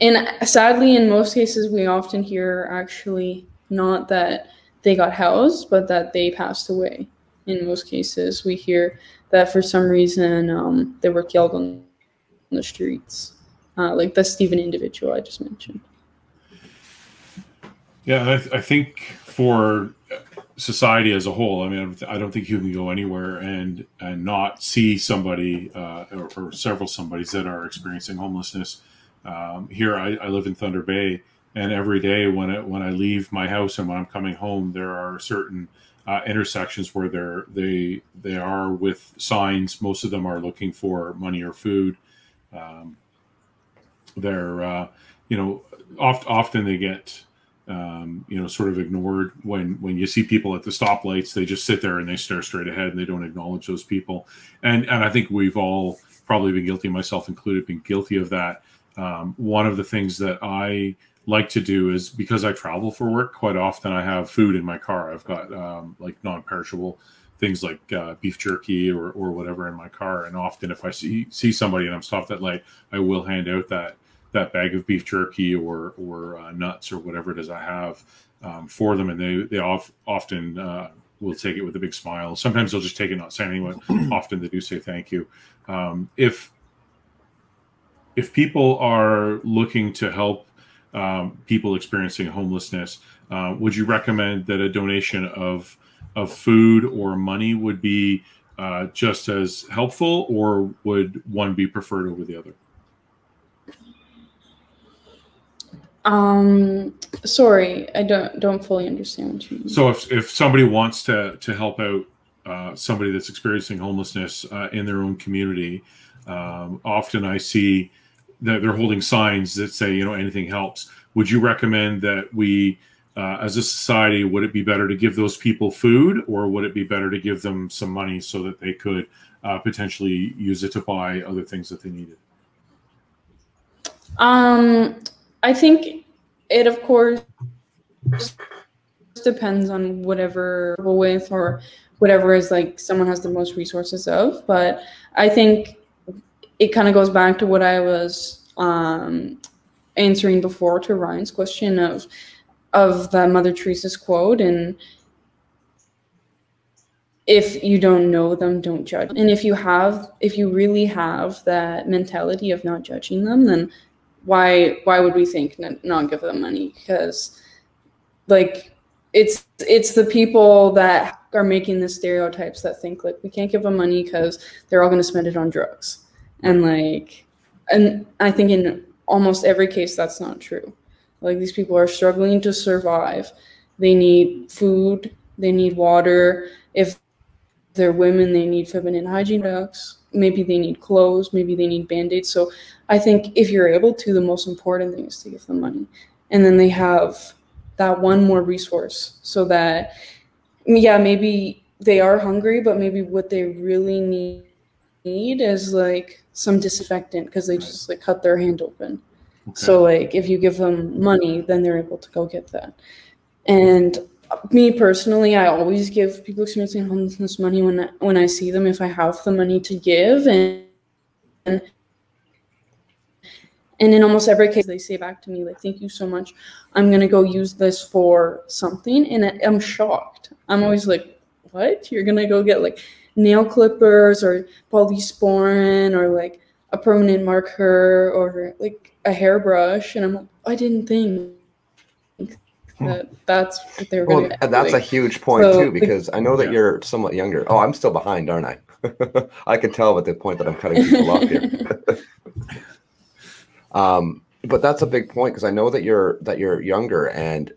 And sadly, in most cases, we often hear actually not that they got housed, but that they passed away. In most cases, we hear that for some reason um, they were killed on the streets, uh, like the Stephen individual I just mentioned. Yeah, I, th- I think for society as a whole. I mean, I don't think you can go anywhere and and not see somebody uh, or, or, several somebodies that are experiencing homelessness. Um, here, I, I, live in Thunder Bay, and every day when I, when I leave my house and when I'm coming home, there are certain uh, intersections where they're they they are with signs. Most of them are looking for money or food. Um, they're uh, you know oft, often they get um, you know, sort of ignored when when you see people at the stoplights. They just sit there and they stare straight ahead and they don't acknowledge those people. And and I think we've all probably been guilty, myself included, been guilty of that. Um, one of the things that I like to do is because I travel for work quite often. I have food in my car. I've got um, like non-perishable things like uh, beef jerky or, or whatever in my car. And often, if I see see somebody and I'm stopped at light, I will hand out that that bag of beef jerky or or uh, nuts or whatever it is I have um, for them, and they they off, often uh, will take it with a big smile. Sometimes they'll just take it not saying anything. often they do say thank you. Um, if if people are looking to help um, people experiencing homelessness, uh, would you recommend that a donation of of food or money would be uh, just as helpful, or would one be preferred over the other? Um, sorry, I don't don't fully understand what you mean. So if if somebody wants to to help out uh, somebody that's experiencing homelessness uh, in their own community, um, often I see that they're holding signs that say, you know, anything helps. Would you recommend that we, uh, as a society, would it be better to give those people food, or would it be better to give them some money so that they could uh, potentially use it to buy other things that they needed? Um, I think it, of course, depends on whatever with or whatever is like someone has the most resources of. But I think it kind of goes back to what I was um, answering before to Ryan's question of of the Mother Teresa's quote and if you don't know them don't judge. And if you have if you really have that mentality of not judging them then why why would we think not give them money? Because like it's it's the people that are making the stereotypes that think like we can't give them money because they're all going to spend it on drugs and like and i think in almost every case that's not true. Like these people are struggling to survive. They need food. They need water. If they're women they need feminine hygiene products maybe they need clothes, maybe they need band-aids. So I think if you're able to, the most important thing is to give them money. And then they have that one more resource so that yeah, maybe they are hungry, but maybe what they really need need is like some disinfectant because they just like cut their hand open. Okay. So like if you give them money, then they're able to go get that. And uh, me personally, I always give people experiencing homelessness money when I, when I see them if I have the money to give, and and in almost every case they say back to me like, "Thank you so much. I'm gonna go use this for something," and I'm shocked. I'm always like, "What? You're gonna go get like nail clippers or polysporin or like a permanent marker or like a hairbrush?" And I'm like, "I didn't think." that that's what they were well, That's a huge point so, too, because I know that yeah. you're somewhat younger. Oh, I'm still behind, aren't I? I can tell at the point that I'm cutting people off here. um, but that's a big point because I know that you're that you're younger and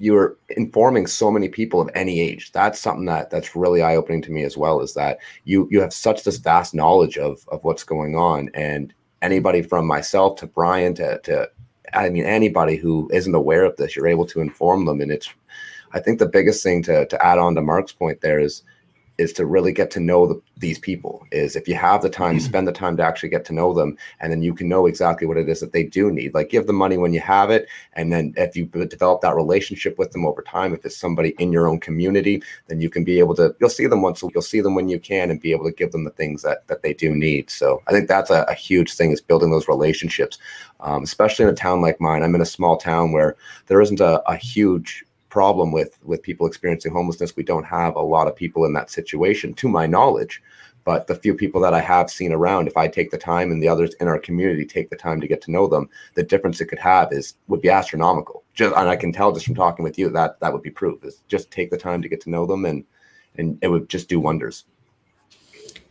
you're informing so many people of any age. That's something that that's really eye opening to me as well. Is that you you have such this vast knowledge of of what's going on and anybody from myself to Brian to to I mean, anybody who isn't aware of this, you're able to inform them. And it's, I think the biggest thing to, to add on to Mark's point there is is to really get to know the, these people is if you have the time mm-hmm. spend the time to actually get to know them and then you can know exactly what it is that they do need. Like give them money when you have it and then if you develop that relationship with them over time if it's somebody in your own community then you can be able to you'll see them once you'll see them when you can and be able to give them the things that that they do need. So i think that's a, a huge thing is building those relationships um, especially in a town like mine. I'm in a small town where there isn't a, a huge problem with with people experiencing homelessness. We don't have a lot of people in that situation, to my knowledge. But the few people that I have seen around, if I take the time and the others in our community take the time to get to know them, the difference it could have is would be astronomical. Just and I can tell just from talking with you that that would be proof. Is just take the time to get to know them and and it would just do wonders.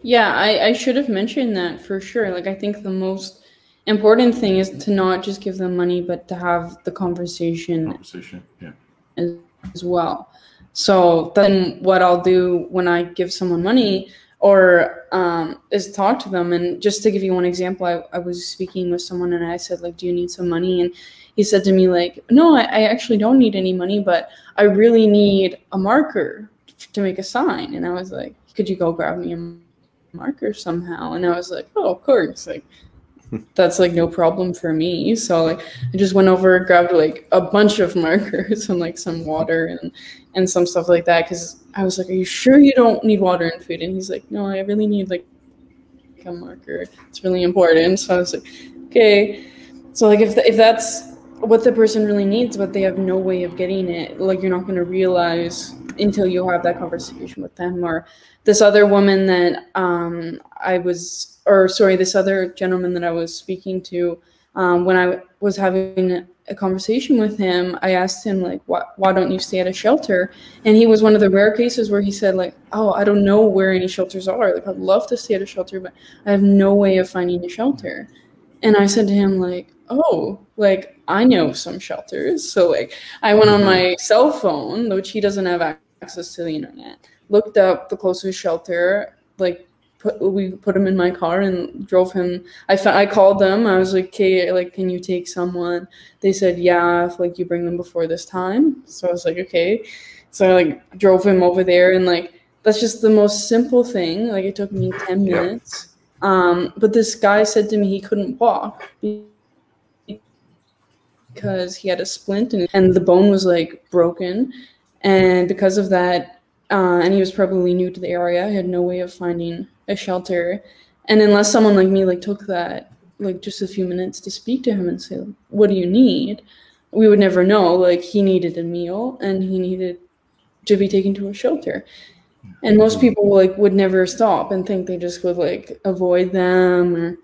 Yeah, I, I should have mentioned that for sure. Like I think the most important thing is to not just give them money, but to have the conversation Conversation. Yeah. As, as well. So then what I'll do when I give someone money or um, is talk to them. And just to give you one example, I, I was speaking with someone and I said, like, do you need some money? And he said to me, like, no, I, I actually don't need any money, but I really need a marker to make a sign. And I was like, could you go grab me a marker somehow? And I was like, oh, of course. Like, that's like no problem for me. So like I just went over, grabbed like a bunch of markers and like some water and and some stuff like that because I was like, "Are you sure you don't need water and food?" And he's like, "No, I really need like a marker. It's really important." So I was like, "Okay." So like if if that's what the person really needs, but they have no way of getting it, like you're not going to realize until you have that conversation with them. Or this other woman that um, I was, or sorry, this other gentleman that I was speaking to um, when I was having a conversation with him, I asked him like, why, why don't you stay at a shelter? And he was one of the rare cases where he said like, oh, I don't know where any shelters are. Like, I'd love to stay at a shelter, but I have no way of finding a shelter. And I said to him like, oh, like I know some shelters. So like, I went on my cell phone, which he doesn't have access to the internet, looked up the closest shelter, like put we put him in my car and drove him. I found, I called them. I was like, "Okay, like, can you take someone?" They said, "Yeah, if like you bring them before this time." So I was like, "Okay." So I like drove him over there, and like that's just the most simple thing. Like it took me ten Yeah. minutes. Um, but this guy said to me he couldn't walk because he had a splint and, and the bone was like broken, and because of that, uh, and he was probably new to the area. He had no way of finding a shelter, and unless someone like me like took that like just a few minutes to speak to him and say, "What do you need?" we would never know. Like he needed a meal and he needed to be taken to a shelter, and most mm-hmm. people like would never stop and think they just would like avoid them or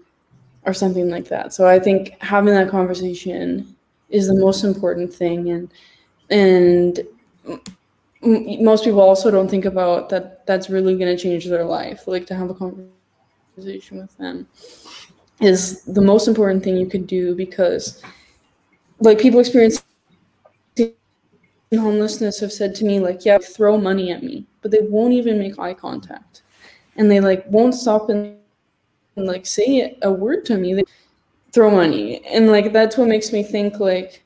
or something like that. So I think having that conversation is the most important thing, and and most people also don't think about that that's really going to change their life like to have a conversation with them is the most important thing you could do because like people experiencing homelessness have said to me like yeah throw money at me but they won't even make eye contact. And they like won't stop and, and like say a word to me. They throw money. And like that's what makes me think like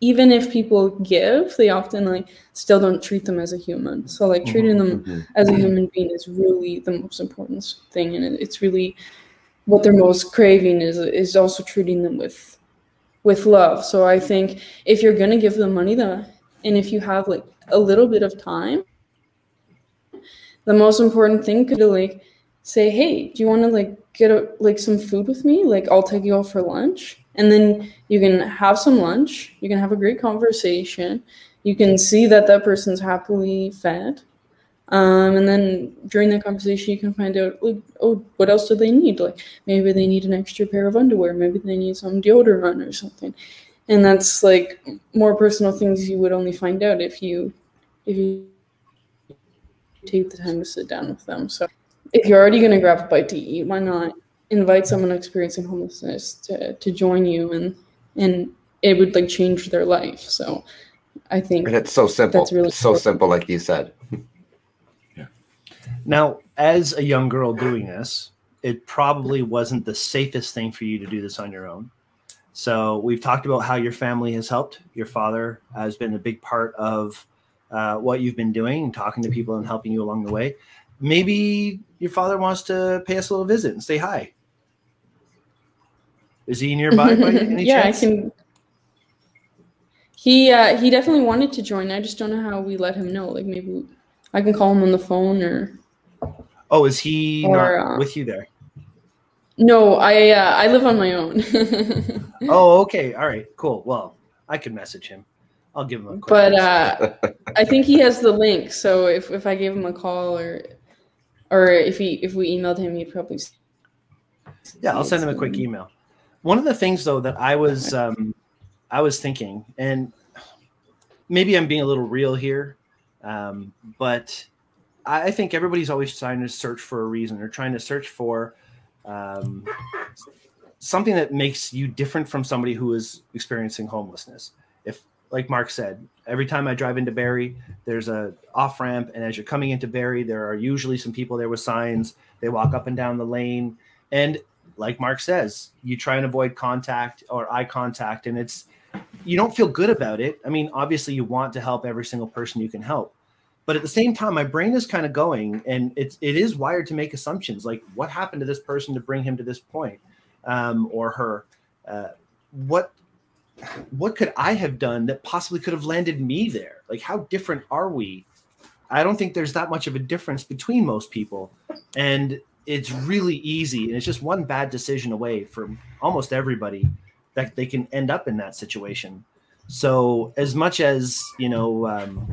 even if people give, they often like still don't treat them as a human. So like treating them Mhm. as a human being is really the most important thing, and it's really what they're most craving is is also treating them with with love. So I think if you're gonna give them money, the and if you have like a little bit of time, the most important thing could be like say, hey, do you want to like get a, like some food with me? Like I'll take you out for lunch, and then you can have some lunch. You can have a great conversation. You can see that that person's happily fed. Um, and then during that conversation, you can find out, like, oh, what else do they need? Like, maybe they need an extra pair of underwear. Maybe they need some deodorant or something. And that's like more personal things you would only find out if you, if you take the time to sit down with them. So, if you're already going to grab a bite to eat, why not invite someone experiencing homelessness to, to join you and and it would like change their life. So, I think And it's so simple. That's really It's so important. simple, like you said. Yeah. Now, as a young girl doing this, it probably wasn't the safest thing for you to do this on your own. So we've talked about how your family has helped. Your father has been a big part of uh, what you've been doing and talking to people and helping you along the way. Maybe your father wants to pay us a little visit and say hi. Is he nearby by any yeah, chance? I can. He uh, he definitely wanted to join. I just don't know how we let him know. Like maybe I can call him on the phone or Oh, is he Or, not uh, with you there? no. I uh, I live on my own. Oh, okay. All right. Cool. Well, I could message him. I'll give him a. Quick But uh, I think he has the link. So if, if I gave him a call or or if he if we emailed him, he'd probably. Yeah, I'll send him a quick email. One of the things though that I was um, I was thinking, and maybe I'm being a little real here, um, but I think everybody's always trying to search for a reason. They're trying to search for um, something that makes you different from somebody who is experiencing homelessness. If, like Mark said, every time I drive into Barrie, there's a off ramp, and as you're coming into Barrie, there are usually some people there with signs. They walk up and down the lane, and like Mark says, you try and avoid contact or eye contact, and it's you don't feel good about it. I mean, obviously, you want to help every single person you can help, but at the same time, my brain is kind of going, and it's it is wired to make assumptions like what happened to this person to bring him to this point, um, or her. Uh, what what could I have done that possibly could have landed me there? Like, how different are we? I don't think there's that much of a difference between most people, and it's really easy, and it's just one bad decision away from almost everybody that they can end up in that situation. So, as much as you know, um,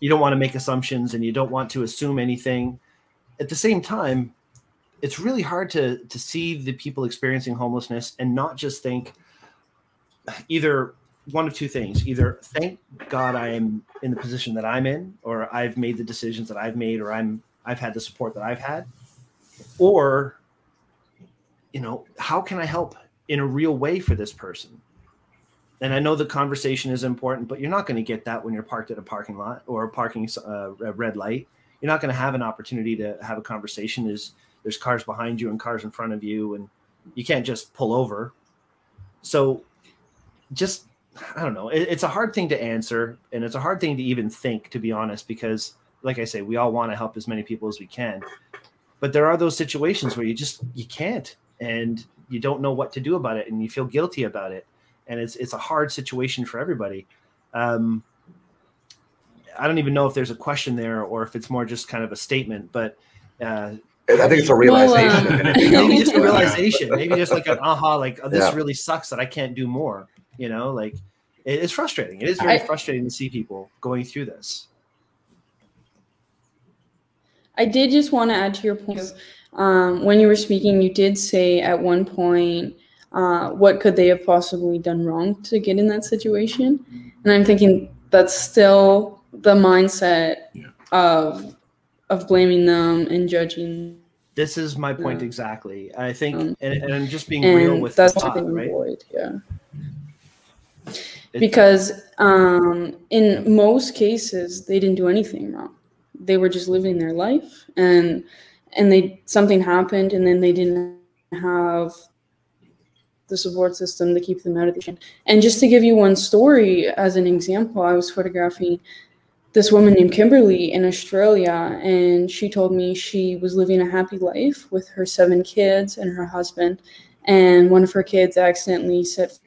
you don't want to make assumptions and you don't want to assume anything, at the same time, it's really hard to to see the people experiencing homelessness and not just think either one of two things either thank god i am in the position that i'm in or i've made the decisions that i've made or i'm i've had the support that i've had or you know how can i help in a real way for this person? And i know the conversation is important but you're not going to get that when you're parked at a parking lot or a parking uh, red light. You're not going to have an opportunity to have a conversation. There's there's cars behind you and cars in front of you and you can't just pull over. So just I don't know. It, it's a hard thing to answer, and it's a hard thing to even think, to be honest, because, like I say, we all want to help as many people as we can, but there are those situations where you just you can't, and you don't know what to do about it, and you feel guilty about it, and it's it's a hard situation for everybody. Um, I don't even know if there's a question there or if it's more just kind of a statement, but uh, I think it's a realization. if anything maybe just a realization, maybe just like an aha, like oh, this Yeah. really sucks that I can't do more. You know, like it is frustrating. It is very I- frustrating to see people going through this. I did just want to add to your point. Um, when you were speaking, you did say at one point, uh, what could they have possibly done wrong to get in that situation? And I'm thinking that's still the mindset Yeah. of of blaming them and judging. This is my point Yeah. exactly. I think, Um, and, and I'm just being real with that's the thought, right? avoid, yeah. It- Because um, in most cases, they didn't do anything wrong. They were just living their life, and and they something happened, and then they didn't have the support system to keep them out of the shit. And just to give you one story as an example, I was photographing this woman named Kimberly in Australia, and she told me she was living a happy life with her seven kids and her husband, and one of her kids accidentally set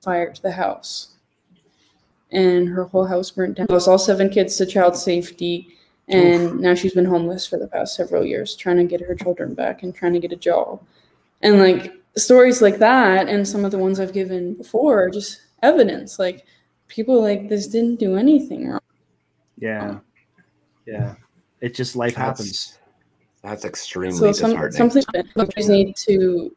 fire to the house, and her whole house burnt down. Lost all seven kids to child safety, and now she's been homeless for the past several years, trying to get her children back and trying to get a job, and like stories like that, and some of the ones I've given before, are just evidence like people like this didn't do anything wrong. Yeah, um, yeah. It just life That's- happens. That's extremely So some, disheartening. something countries need to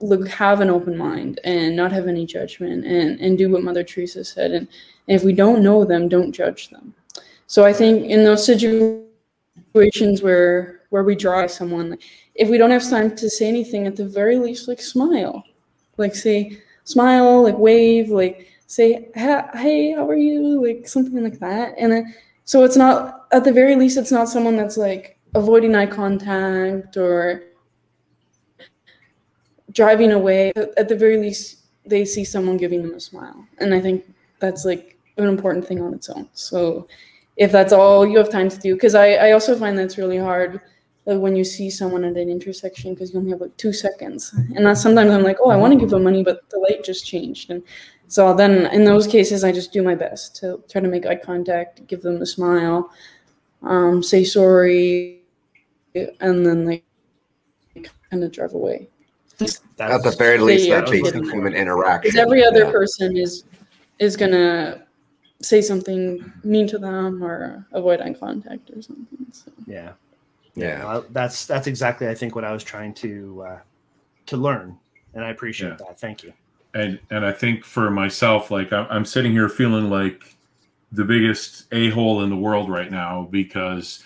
look have an open mind and not have any judgment and, and do what Mother Teresa said. And, and if we don't know them, don't judge them. So I think in those situations where where we draw someone, if we don't have time to say anything, at the very least, like smile, like say smile, like wave, like say hey, how are you, like something like that. And then, so it's not at the very least, it's not someone that's like avoiding eye contact or driving away. At the very least, they see someone giving them a smile, and I think that's like an important thing on its own. So if that's all you have time to do, because I, I also find that's really hard like when you see someone at an intersection because you only have like two seconds, and that's sometimes I'm like, oh, I want to give them money, but the light just changed, and so then in those cases, I just do my best to try to make eye contact, give them a smile, um, say sorry, and then like kind of drive away. At the very least, Yeah, that yeah. basic human interaction. Because every other Yeah. person is is gonna say something mean to them or avoid eye contact or something. So. Yeah. Yeah. Well, that's that's exactly I think what I was trying to uh, to learn, and I appreciate Yeah. that. Thank you. and and I think for myself, like I'm, I'm sitting here feeling like the biggest a hole in the world right now because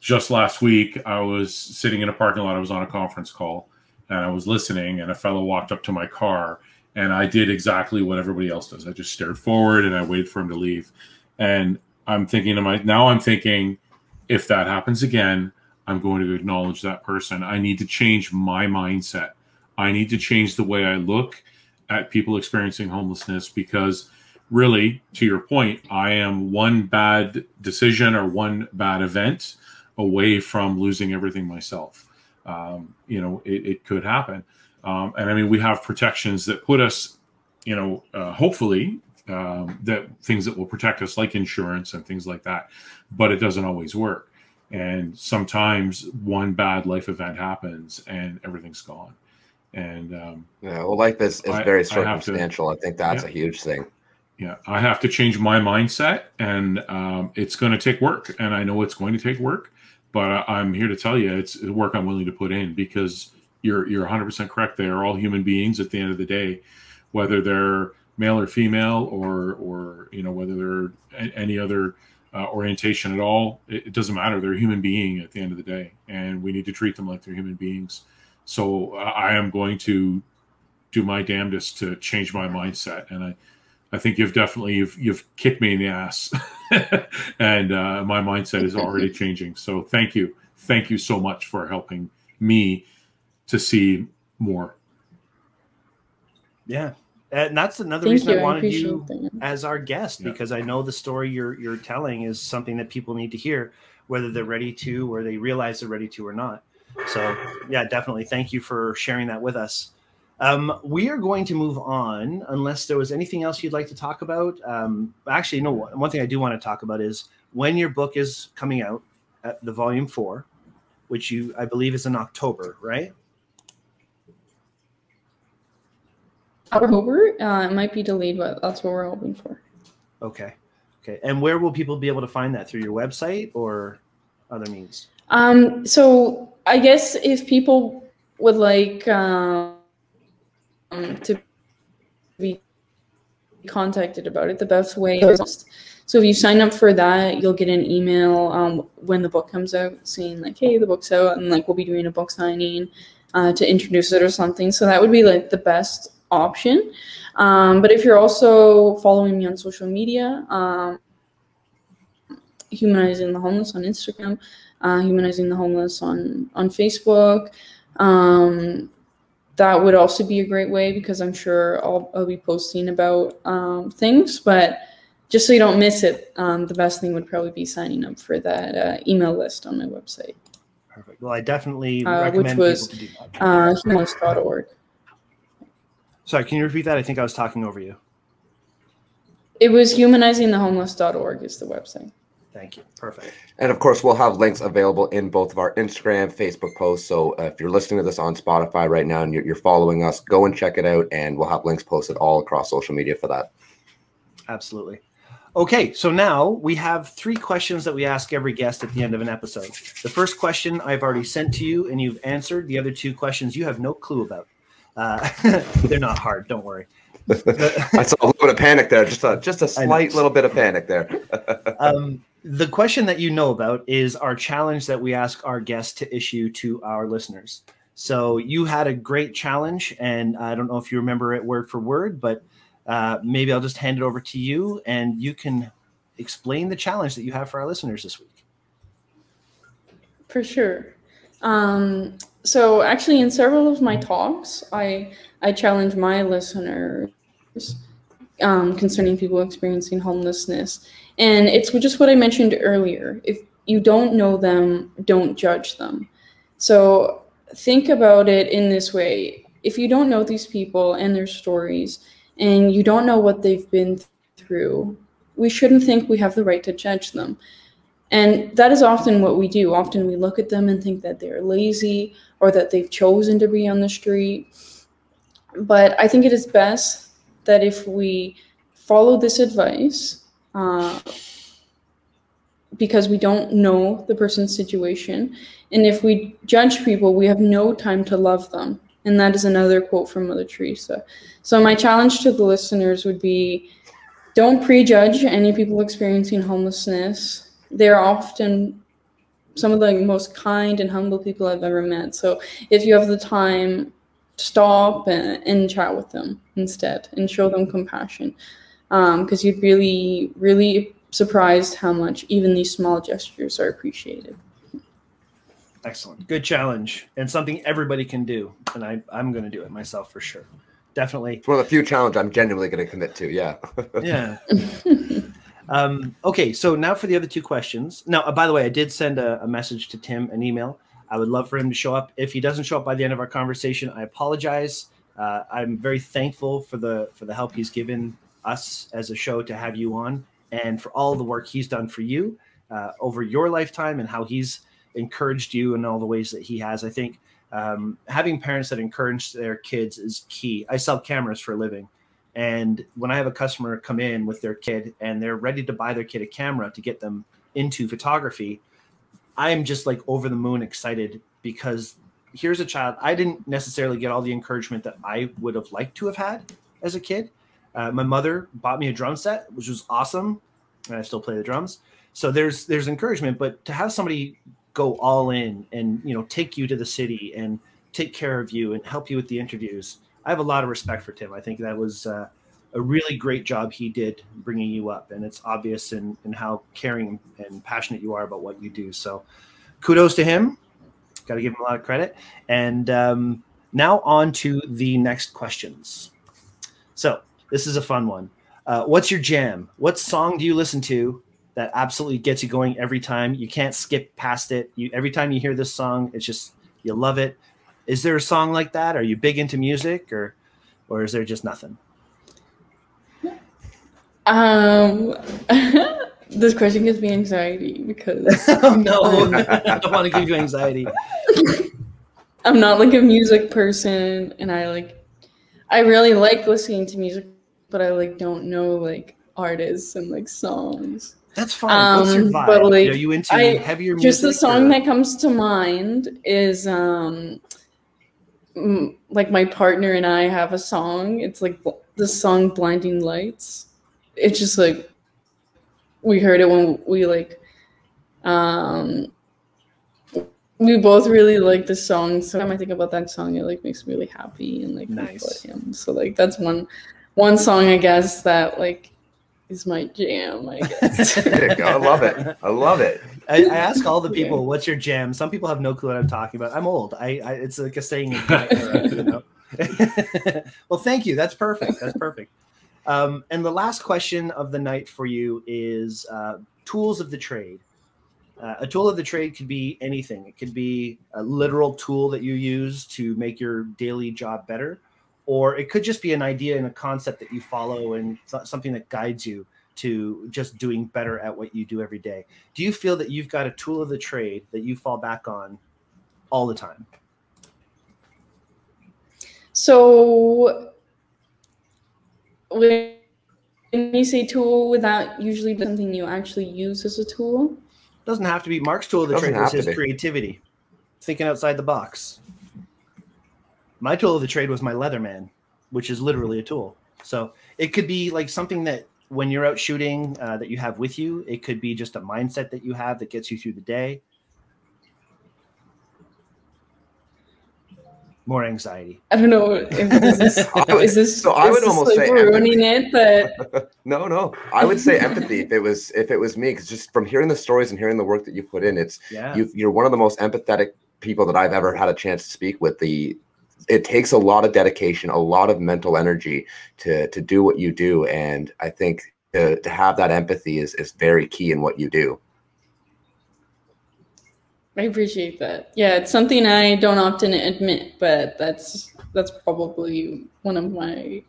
just last week I was sitting in a parking lot. I was on a conference call and I was listening, and a fellow walked up to my car, and I did exactly what everybody else does. I just stared forward and I waited for him to leave, and I'm thinking to my now I'm thinking if that happens again. I'm going to acknowledge that person. I need to change my mindset. I need to change the way I look at people experiencing homelessness because really to your point i am one bad decision or one bad event away from losing everything myself um, you know it, it could happen um, and i mean we have protections that put us you know uh, hopefully um, that things that will protect us like insurance and things like that but it doesn't always work and sometimes one bad life event happens and everything's gone and um, Yeah, well, life is, is I- very I to- circumstantial. I, think that's Yeah. a huge thing. yeah i have to change my mindset and um, it's going to take work and i know it's going to take work but I- i'm here to tell you it's work i'm willing to put in because you're you're 100% correct. They are all human beings at the end of the day whether they're male or female or or you know whether they're any other uh, orientation at all. It, it doesn't matter. They're a human being at the end of the day and we need to treat them like they're human beings. So uh, i am going to do my damnedest to change my mindset and i I think you've definitely you've you've kicked me in the ass, and uh, my mindset is already changing. So thank you, thank you so much for helping me to see more. Yeah, and that's another Thank reason you. I I wanted appreciate you that. as our guest Yeah. because I know the story you're you're telling is something that people need to hear, whether they're ready to or they realize they're ready to or not. So yeah, definitely. Thank you for sharing that with us. Um, we are going to move on unless there was anything else you'd like to talk about. Um, actually, no. One one thing I do want to talk about is when your book is coming out, at the volume four, which you I believe is in October, right? October, uh, it might be delayed, but that's what we're hoping for. Okay. Okay. And where will people be able to find that? Through your website or other means? Um, so I guess if people would like um, to be contacted about it, the best way is so if you sign up for that, you'll get an email um, when the book comes out saying like, "Hey, the book's out," and like we'll be doing a book signing uh, to introduce it or something. So that would be like the best option. Um, but if you're also following me on social media, um, humanizing the homeless on Instagram, uh, humanizing the homeless on on Facebook. Um, that would also be a great way because I'm sure I'll, I'll be posting about um, things. But just so you don't miss it, um, the best thing would probably be signing up for that uh, email list on my website, Perfect. Well, I definitely Uh, which recommend was, people to do that. uh. Sorry, can you repeat that? I think I was talking over you. It was humanizingthehomeless.org is the website. Thank you. Perfect. And of course, we'll have links available in both of our Instagram, Facebook posts. So uh, if you're listening to this on Spotify right now and you're, you're following us, go and check it out. And we'll have links posted all across social media for that. Absolutely. Okay, so now we have three questions that we ask every guest at the end of an episode. The first question I've already sent to you and you've answered. The other two questions you have no clue about. Uh, they're not hard, don't worry. I saw a little bit of panic there, just a just a I know. slight little bit of panic there. um, the question that you know about is our challenge that we ask our guests to issue to our listeners. So you had a great challenge, and I don't know if you remember it word for word, but uh, maybe I'll just hand it over to you, and you can explain the challenge that you have for our listeners this week. For sure. Um, so actually, in several of my talks, I I challenge my listeners um, concerning people experiencing homelessness, and it's just what I mentioned earlier. If you don't know them, don't judge them. So think about it in this way: if you don't know these people and their stories, and you don't know what they've been through, we shouldn't think we have the right to judge them. And that is often what we do. Often we look at them and think that they're lazy or that they've chosen to be on the street. But I think it is best that if we follow this advice uh, because we don't know the person's situation. And if we judge people, we have no time to love them. And that is another quote from Mother Teresa. So, my challenge to the listeners would be don't prejudge any people experiencing homelessness. They're often some of the most kind and humble people I've ever met. So, if you have the time, stop and, and chat with them instead and show them compassion. Because um, you'd really, really surprised how much even these small gestures are appreciated. Excellent. Good challenge and something everybody can do. And I, I'm going to do it myself for sure. Definitely. It's one of the few challenges I'm genuinely going to commit to. Yeah. yeah. um, okay. So now for the other two questions. Now, uh, by the way, I did send a, a message to Tim, an email. I would love for him to show up. If he doesn't show up by the end of our conversation, I apologize. Uh, I'm very thankful for the for the help he's given us as a show to have you on, and for all the work he's done for you uh, over your lifetime and how he's encouraged you in all the ways that he has. I think um, having parents that encourage their kids is key. I sell cameras for a living. And when I have a customer come in with their kid and they're ready to buy their kid a camera to get them into photography, I'm just like over the moon excited because here's a child. I didn't necessarily get all the encouragement that I would have liked to have had as a kid. Uh, my mother bought me a drum set, which was awesome, and I still play the drums. So there's there's encouragement, but to have somebody go all in and you know take you to the city and take care of you and help you with the interviews. I have a lot of respect for Tim. I think that was uh, a really great job he did bringing you up, and it's obvious in in how caring and passionate you are about what you do. So, kudos to him. Got to give him a lot of credit. And um, now on to the next questions. So this is a fun one. Uh, what's your jam? What song do you listen to that absolutely gets you going every time. You can't skip past it. You every time you hear this song, it's just you love it. Is there a song like that? Are you big into music or or is there just nothing? Um this question gives me anxiety because oh, no, I don't want to give you anxiety. I'm not like a music person and I like I really like listening to music, but I like don't know like artists and like songs. That's fine. Um, What's your vibe? But like, Are you into I, heavier music? Just the song or? that comes to mind is um like my partner and I have a song. It's like the song "Blinding Lights." It's just like we heard it when we like um we both really like the song. So when I think about that song, it like makes me really happy and like nice. him. So like that's one one song I guess that like is my jam, I guess. I love it. I love it. I, I, ask all the people, yeah. "What's your jam?" Some people have no clue what I'm talking about. I'm old. I, I it's like a saying. Era, you know? well, thank you. That's perfect. That's perfect. Um, and the last question of the night for you is uh, tools of the trade. Uh, a tool of the trade could be anything. It could be a literal tool that you use to make your daily job better or it could just be an idea and a concept that you follow and something that guides you to just doing better at what you do every day. Do you feel that you've got a tool of the trade that you fall back on all the time? So when you say tool without usually something you actually use as a tool? Doesn't have to be. Mark's tool of the trade is his creativity, thinking outside the box my tool of the trade was my Leatherman, which is literally a tool. So it could be like something that when you're out shooting uh, that you have with you. It could be just a mindset that you have that gets you through the day. More anxiety. I don't know if this is, would, is this so I would almost like say ruining empathy. it, but no, no. I would say empathy if it was if it was me, because just from hearing the stories and hearing the work that you put in, it's yeah. you you're one of the most empathetic people that I've ever had a chance to speak with. The it takes a lot of dedication, a lot of mental energy to to do what you do, and I think to, to have that empathy is is very key in what you do. I appreciate that. Yeah, it's something I don't often admit, but that's that's probably one of my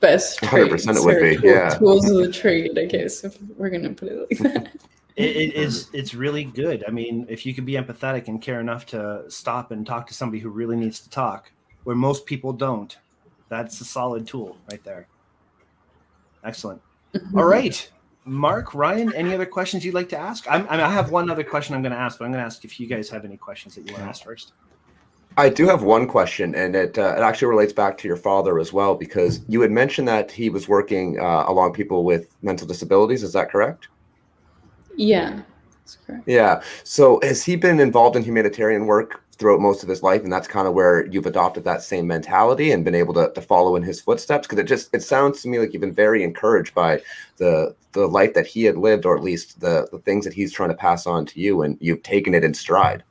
best. Hundred percent, it would be. Tool, yeah, tools of the trade, I guess, if we're gonna put it like that it, it is it's really good. I mean, if you can be empathetic and care enough to stop and talk to somebody who really needs to talk, where most people don't, that's a solid tool right there. Excellent. All right. Mark, Ryan, any other questions you'd like to ask? I'm, I, mean, I have one other question I'm going to ask, but I'm going to ask if you guys have any questions that you want to ask first. I do have one question, and it uh, it actually relates back to your father as well, because you had mentioned that he was working uh, along people with mental disabilities. Is that correct? Yeah. Yeah. So has he been involved in humanitarian work throughout most of his life, and that's kind of where you've adopted that same mentality and been able to, to follow in his footsteps? Because it just it sounds to me like you've been very encouraged by the the life that he had lived, or at least the the things that he's trying to pass on to you, and you've taken it in stride.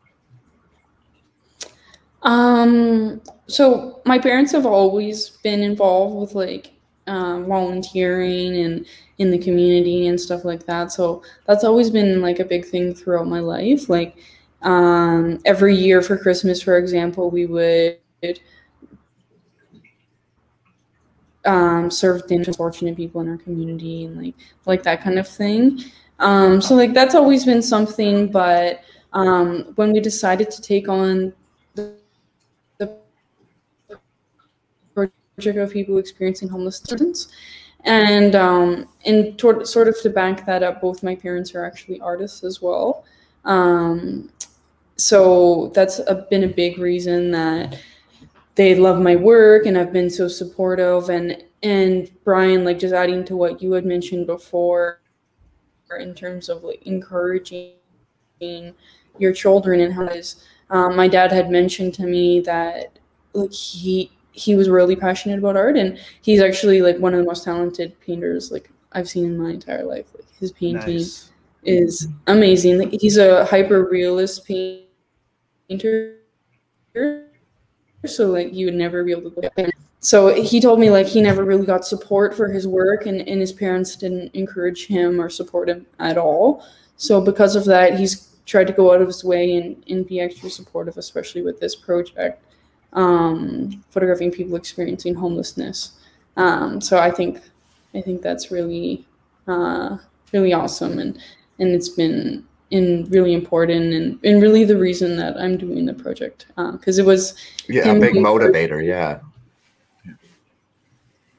Um, so my parents have always been involved with like um, volunteering and in the community and stuff like that. So that's always been like a big thing throughout my life. Like um, every year for Christmas, for example, we would um, serve dinner fortunate people in our community and like like that kind of thing. Um, so like that's always been something. But um, when we decided to take on project of people experiencing homelessness. And um, and toward, sort of to back that up, both my parents are actually artists as well. Um, so that's a, been a big reason that they love my work and I've been so supportive. And and Brian, like just adding to what you had mentioned before, in terms of like encouraging your children and how is um, my dad had mentioned to me that like he he was really passionate about art and he's actually like one of the most talented painters like I've seen in my entire life. Like his painting nice. is amazing. Like he's a hyper realist painter. So like you would never be able to look at So he told me like he never really got support for his work and, and his parents didn't encourage him or support him at all. So because of that he's tried to go out of his way and, and be extra supportive, especially with this project um, photographing people experiencing homelessness. Um, so I think I think that's really uh, really awesome, and and it's been in really important and, and really the reason that I'm doing the project because uh, it was yeah a big motivator yeah.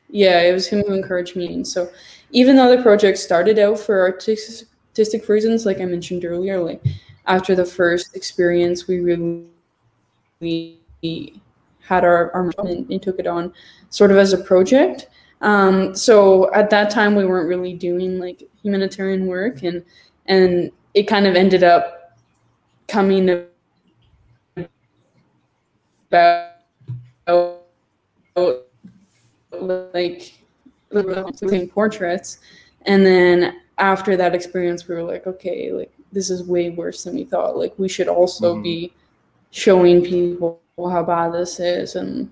Yeah it was him who encouraged me. And so even though the project started out for artistic, artistic reasons like I mentioned earlier like after the first experience we really we had our, our and, and took it on sort of as a project. Um, so at that time, we weren't really doing like humanitarian work, and and it kind of ended up coming about like doing portraits, and then after that experience, we were like, okay, like this is way worse than we thought. Like we should also mm-hmm. be showing people how bad this is and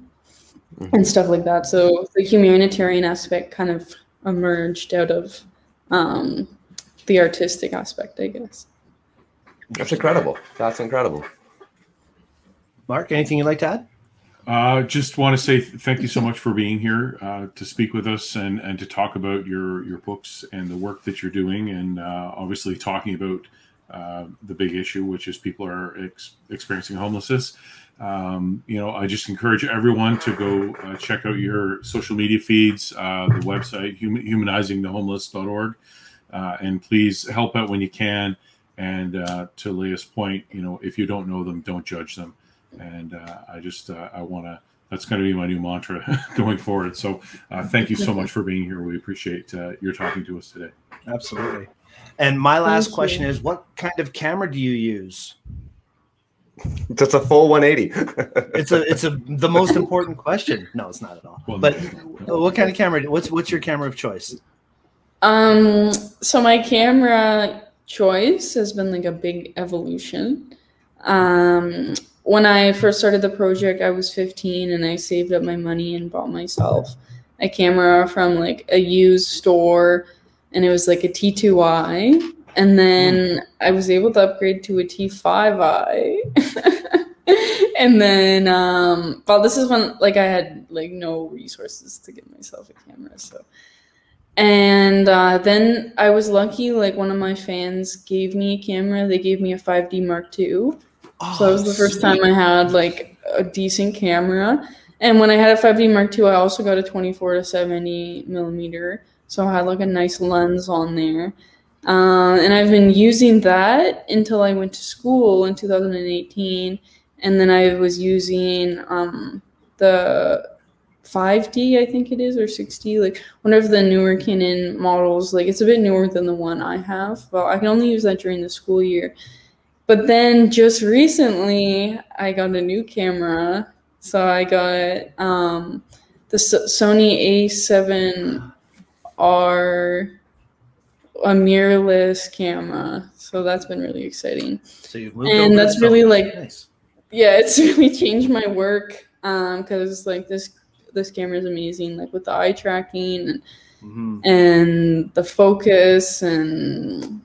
mm-hmm. and stuff like that. So the humanitarian aspect kind of emerged out of um, the artistic aspect, I guess. That's incredible. That's incredible. Mark, anything you'd like to add? Uh, just want to say thank you so much for being here uh, to speak with us and, and to talk about your your books and the work that you're doing, and uh, obviously talking about uh, the big issue, which is people are ex- experiencing homelessness. Um, you know, I just encourage everyone to go uh, check out your social media feeds, uh, the website, hum- humanizingthehomeless.org, uh, and please help out when you can. And uh, to Leah's point, you know, if you don't know them, don't judge them. And uh, I just, I want to, that's going to be my new mantra going forward. So thank you so much for being here. We appreciate your talking to us today. Absolutely. And my last thank question you. is what kind of camera do you use? Just a full 180. it's a it's a the most important question. No, it's not at all. But what kind of camera? What's what's your camera of choice? Um. So my camera choice has been like a big evolution. Um. When I first started the project, I was 15 and I saved up my money and bought myself a camera from like a used store, and it was like a T2i and then I was able to upgrade to a T5i. and then, um, well, this is when like I had like no resources to get myself a camera. So, and uh, then I was lucky. Like one of my fans gave me a camera. They gave me a 5D Mark II. Oh, so that was the first sweet. time I had like a decent camera. And when I had a 5D Mark II, I also got a 24 to 70 millimeter so I had like a nice lens on there. Uh, and I've been using that until I went to school in 2018, and then I was using um, the 5D, I think it is, or 6D, like one of the newer Canon models. Like it's a bit newer than the one I have, but I can only use that during the school year. But then just recently, I got a new camera. So I got um, the S- Sony A7R, a mirrorless camera. So that's been really exciting. So you've moved And that's really, like, nice. yeah it's really changed my work Um because like this this camera is amazing like with the eye tracking and, Mhm. and the focus and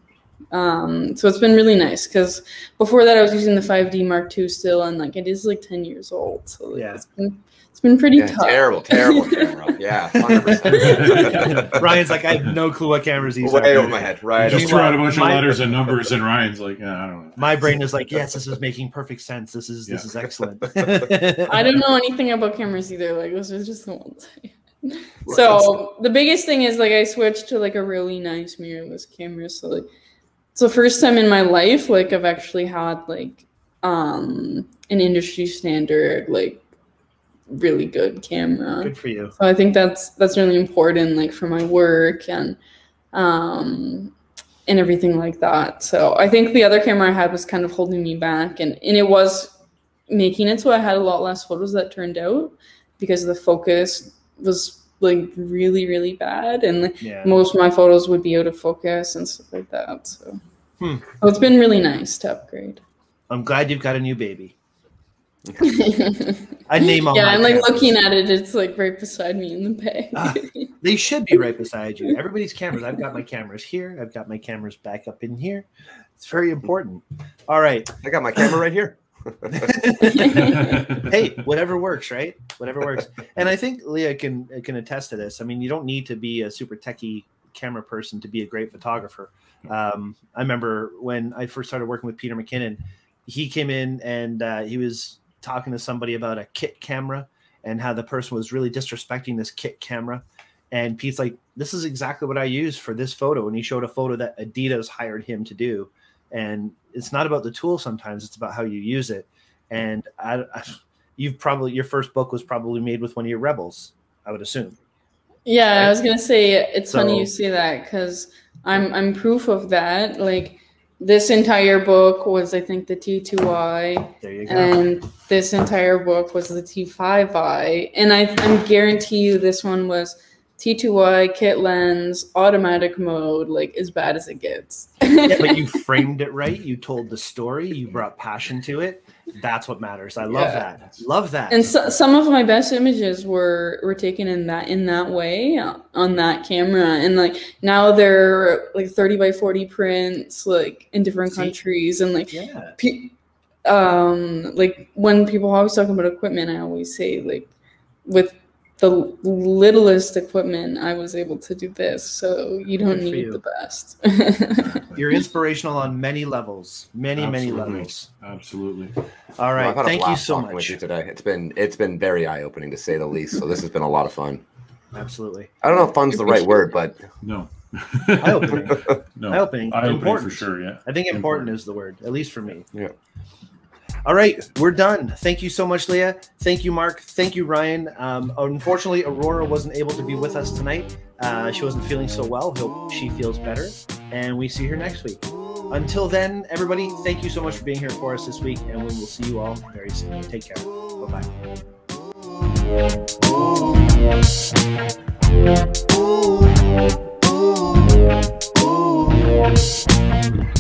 um so it's been really nice because before that i was using the 5d mark ii still and like it is like 10 years old so like, Yeah. it's been it's been pretty Yeah, tough terrible, terrible camera. Yeah, hundred percent. Ryan's like, I have no clue what cameras these are. Way over my head. Right. Just over throw out a bunch of letters and numbers, and Ryan's like, yeah, I don't know. My brain is like, yes, this is making perfect sense. This is this is excellent. I don't know anything about cameras either. Like this are just the ones. so the biggest thing is like I switched to like a really nice mirrorless camera. So like it's the first time in my life like I've actually had like um an industry standard like really good camera. Good for you. So I think that's that's really important, like for my work and um and everything like that. So I think the other camera I had was kind of holding me back, and and it was making it so I had a lot less photos that turned out because the focus was like really really bad, and Yeah. most of my photos would be out of focus and stuff like that. So. Hmm. so it's been really nice to upgrade. I'm glad you've got a new baby. I name all yeah, my I'm like cameras. looking at it. It's like right beside me in the bag. Ah. They should be right beside you. Everybody's cameras. I've got my cameras here. I've got my cameras back up in here. It's very important. All right. I got my camera right here. Hey, whatever works, right? Whatever works. And I think Leah can can attest to this. I mean, you don't need to be a super techie camera person to be a great photographer. Um, I remember when I first started working with Peter McKinnon, he came in and uh, he was talking to somebody about a kit camera and how the person was really disrespecting this kit camera. And Pete's like, "This is exactly what I use for this photo." And he showed a photo that Adidas hired him to do. And it's not about the tool sometimes; it's about how you use it. And I, I, you've probably your first book was probably made with one of your rebels, I would assume. Yeah, Right? I was gonna say it's funny you say that because I'm I'm proof of that. Like this entire book was I think the T2i, There you go. and this entire book was the T5i, and I I guarantee you this one was T2i kit lens automatic mode, like as bad as it gets. yeah, but you framed it right. You told the story. You brought passion to it. That's what matters. I love Yeah. that. Love that. and so, some of my best images were were taken in that in that way on that camera and like now they're like 30 by 40 prints like in different See? countries and like yeah, pe- um like when people always talk about equipment i always say like with the littlest equipment i was able to do this so you don't Good need you. the best you're inspirational on many levels. Many, many levels. Absolutely. All Well, right. I've had a Thank you so talking with much. you today. It's been it's been very eye opening to say the least. So this has been a lot of fun. Absolutely. I don't know if fun's the right word, but No. Eye opening. no. Eye opening. Eye opening Important for sure. Yeah. I think important, Important. is the word, at least for me. Yeah. All right, we're done. Thank you so much, Leah. Thank you, Mark. Thank you, Ryan. Um, unfortunately, Aurora wasn't able to be with us tonight. Uh, she wasn't feeling so well. Hope she feels better. And we see her next week. Until then, everybody, thank you so much for being here for us this week. And we will see you all very soon. Take care. Bye bye.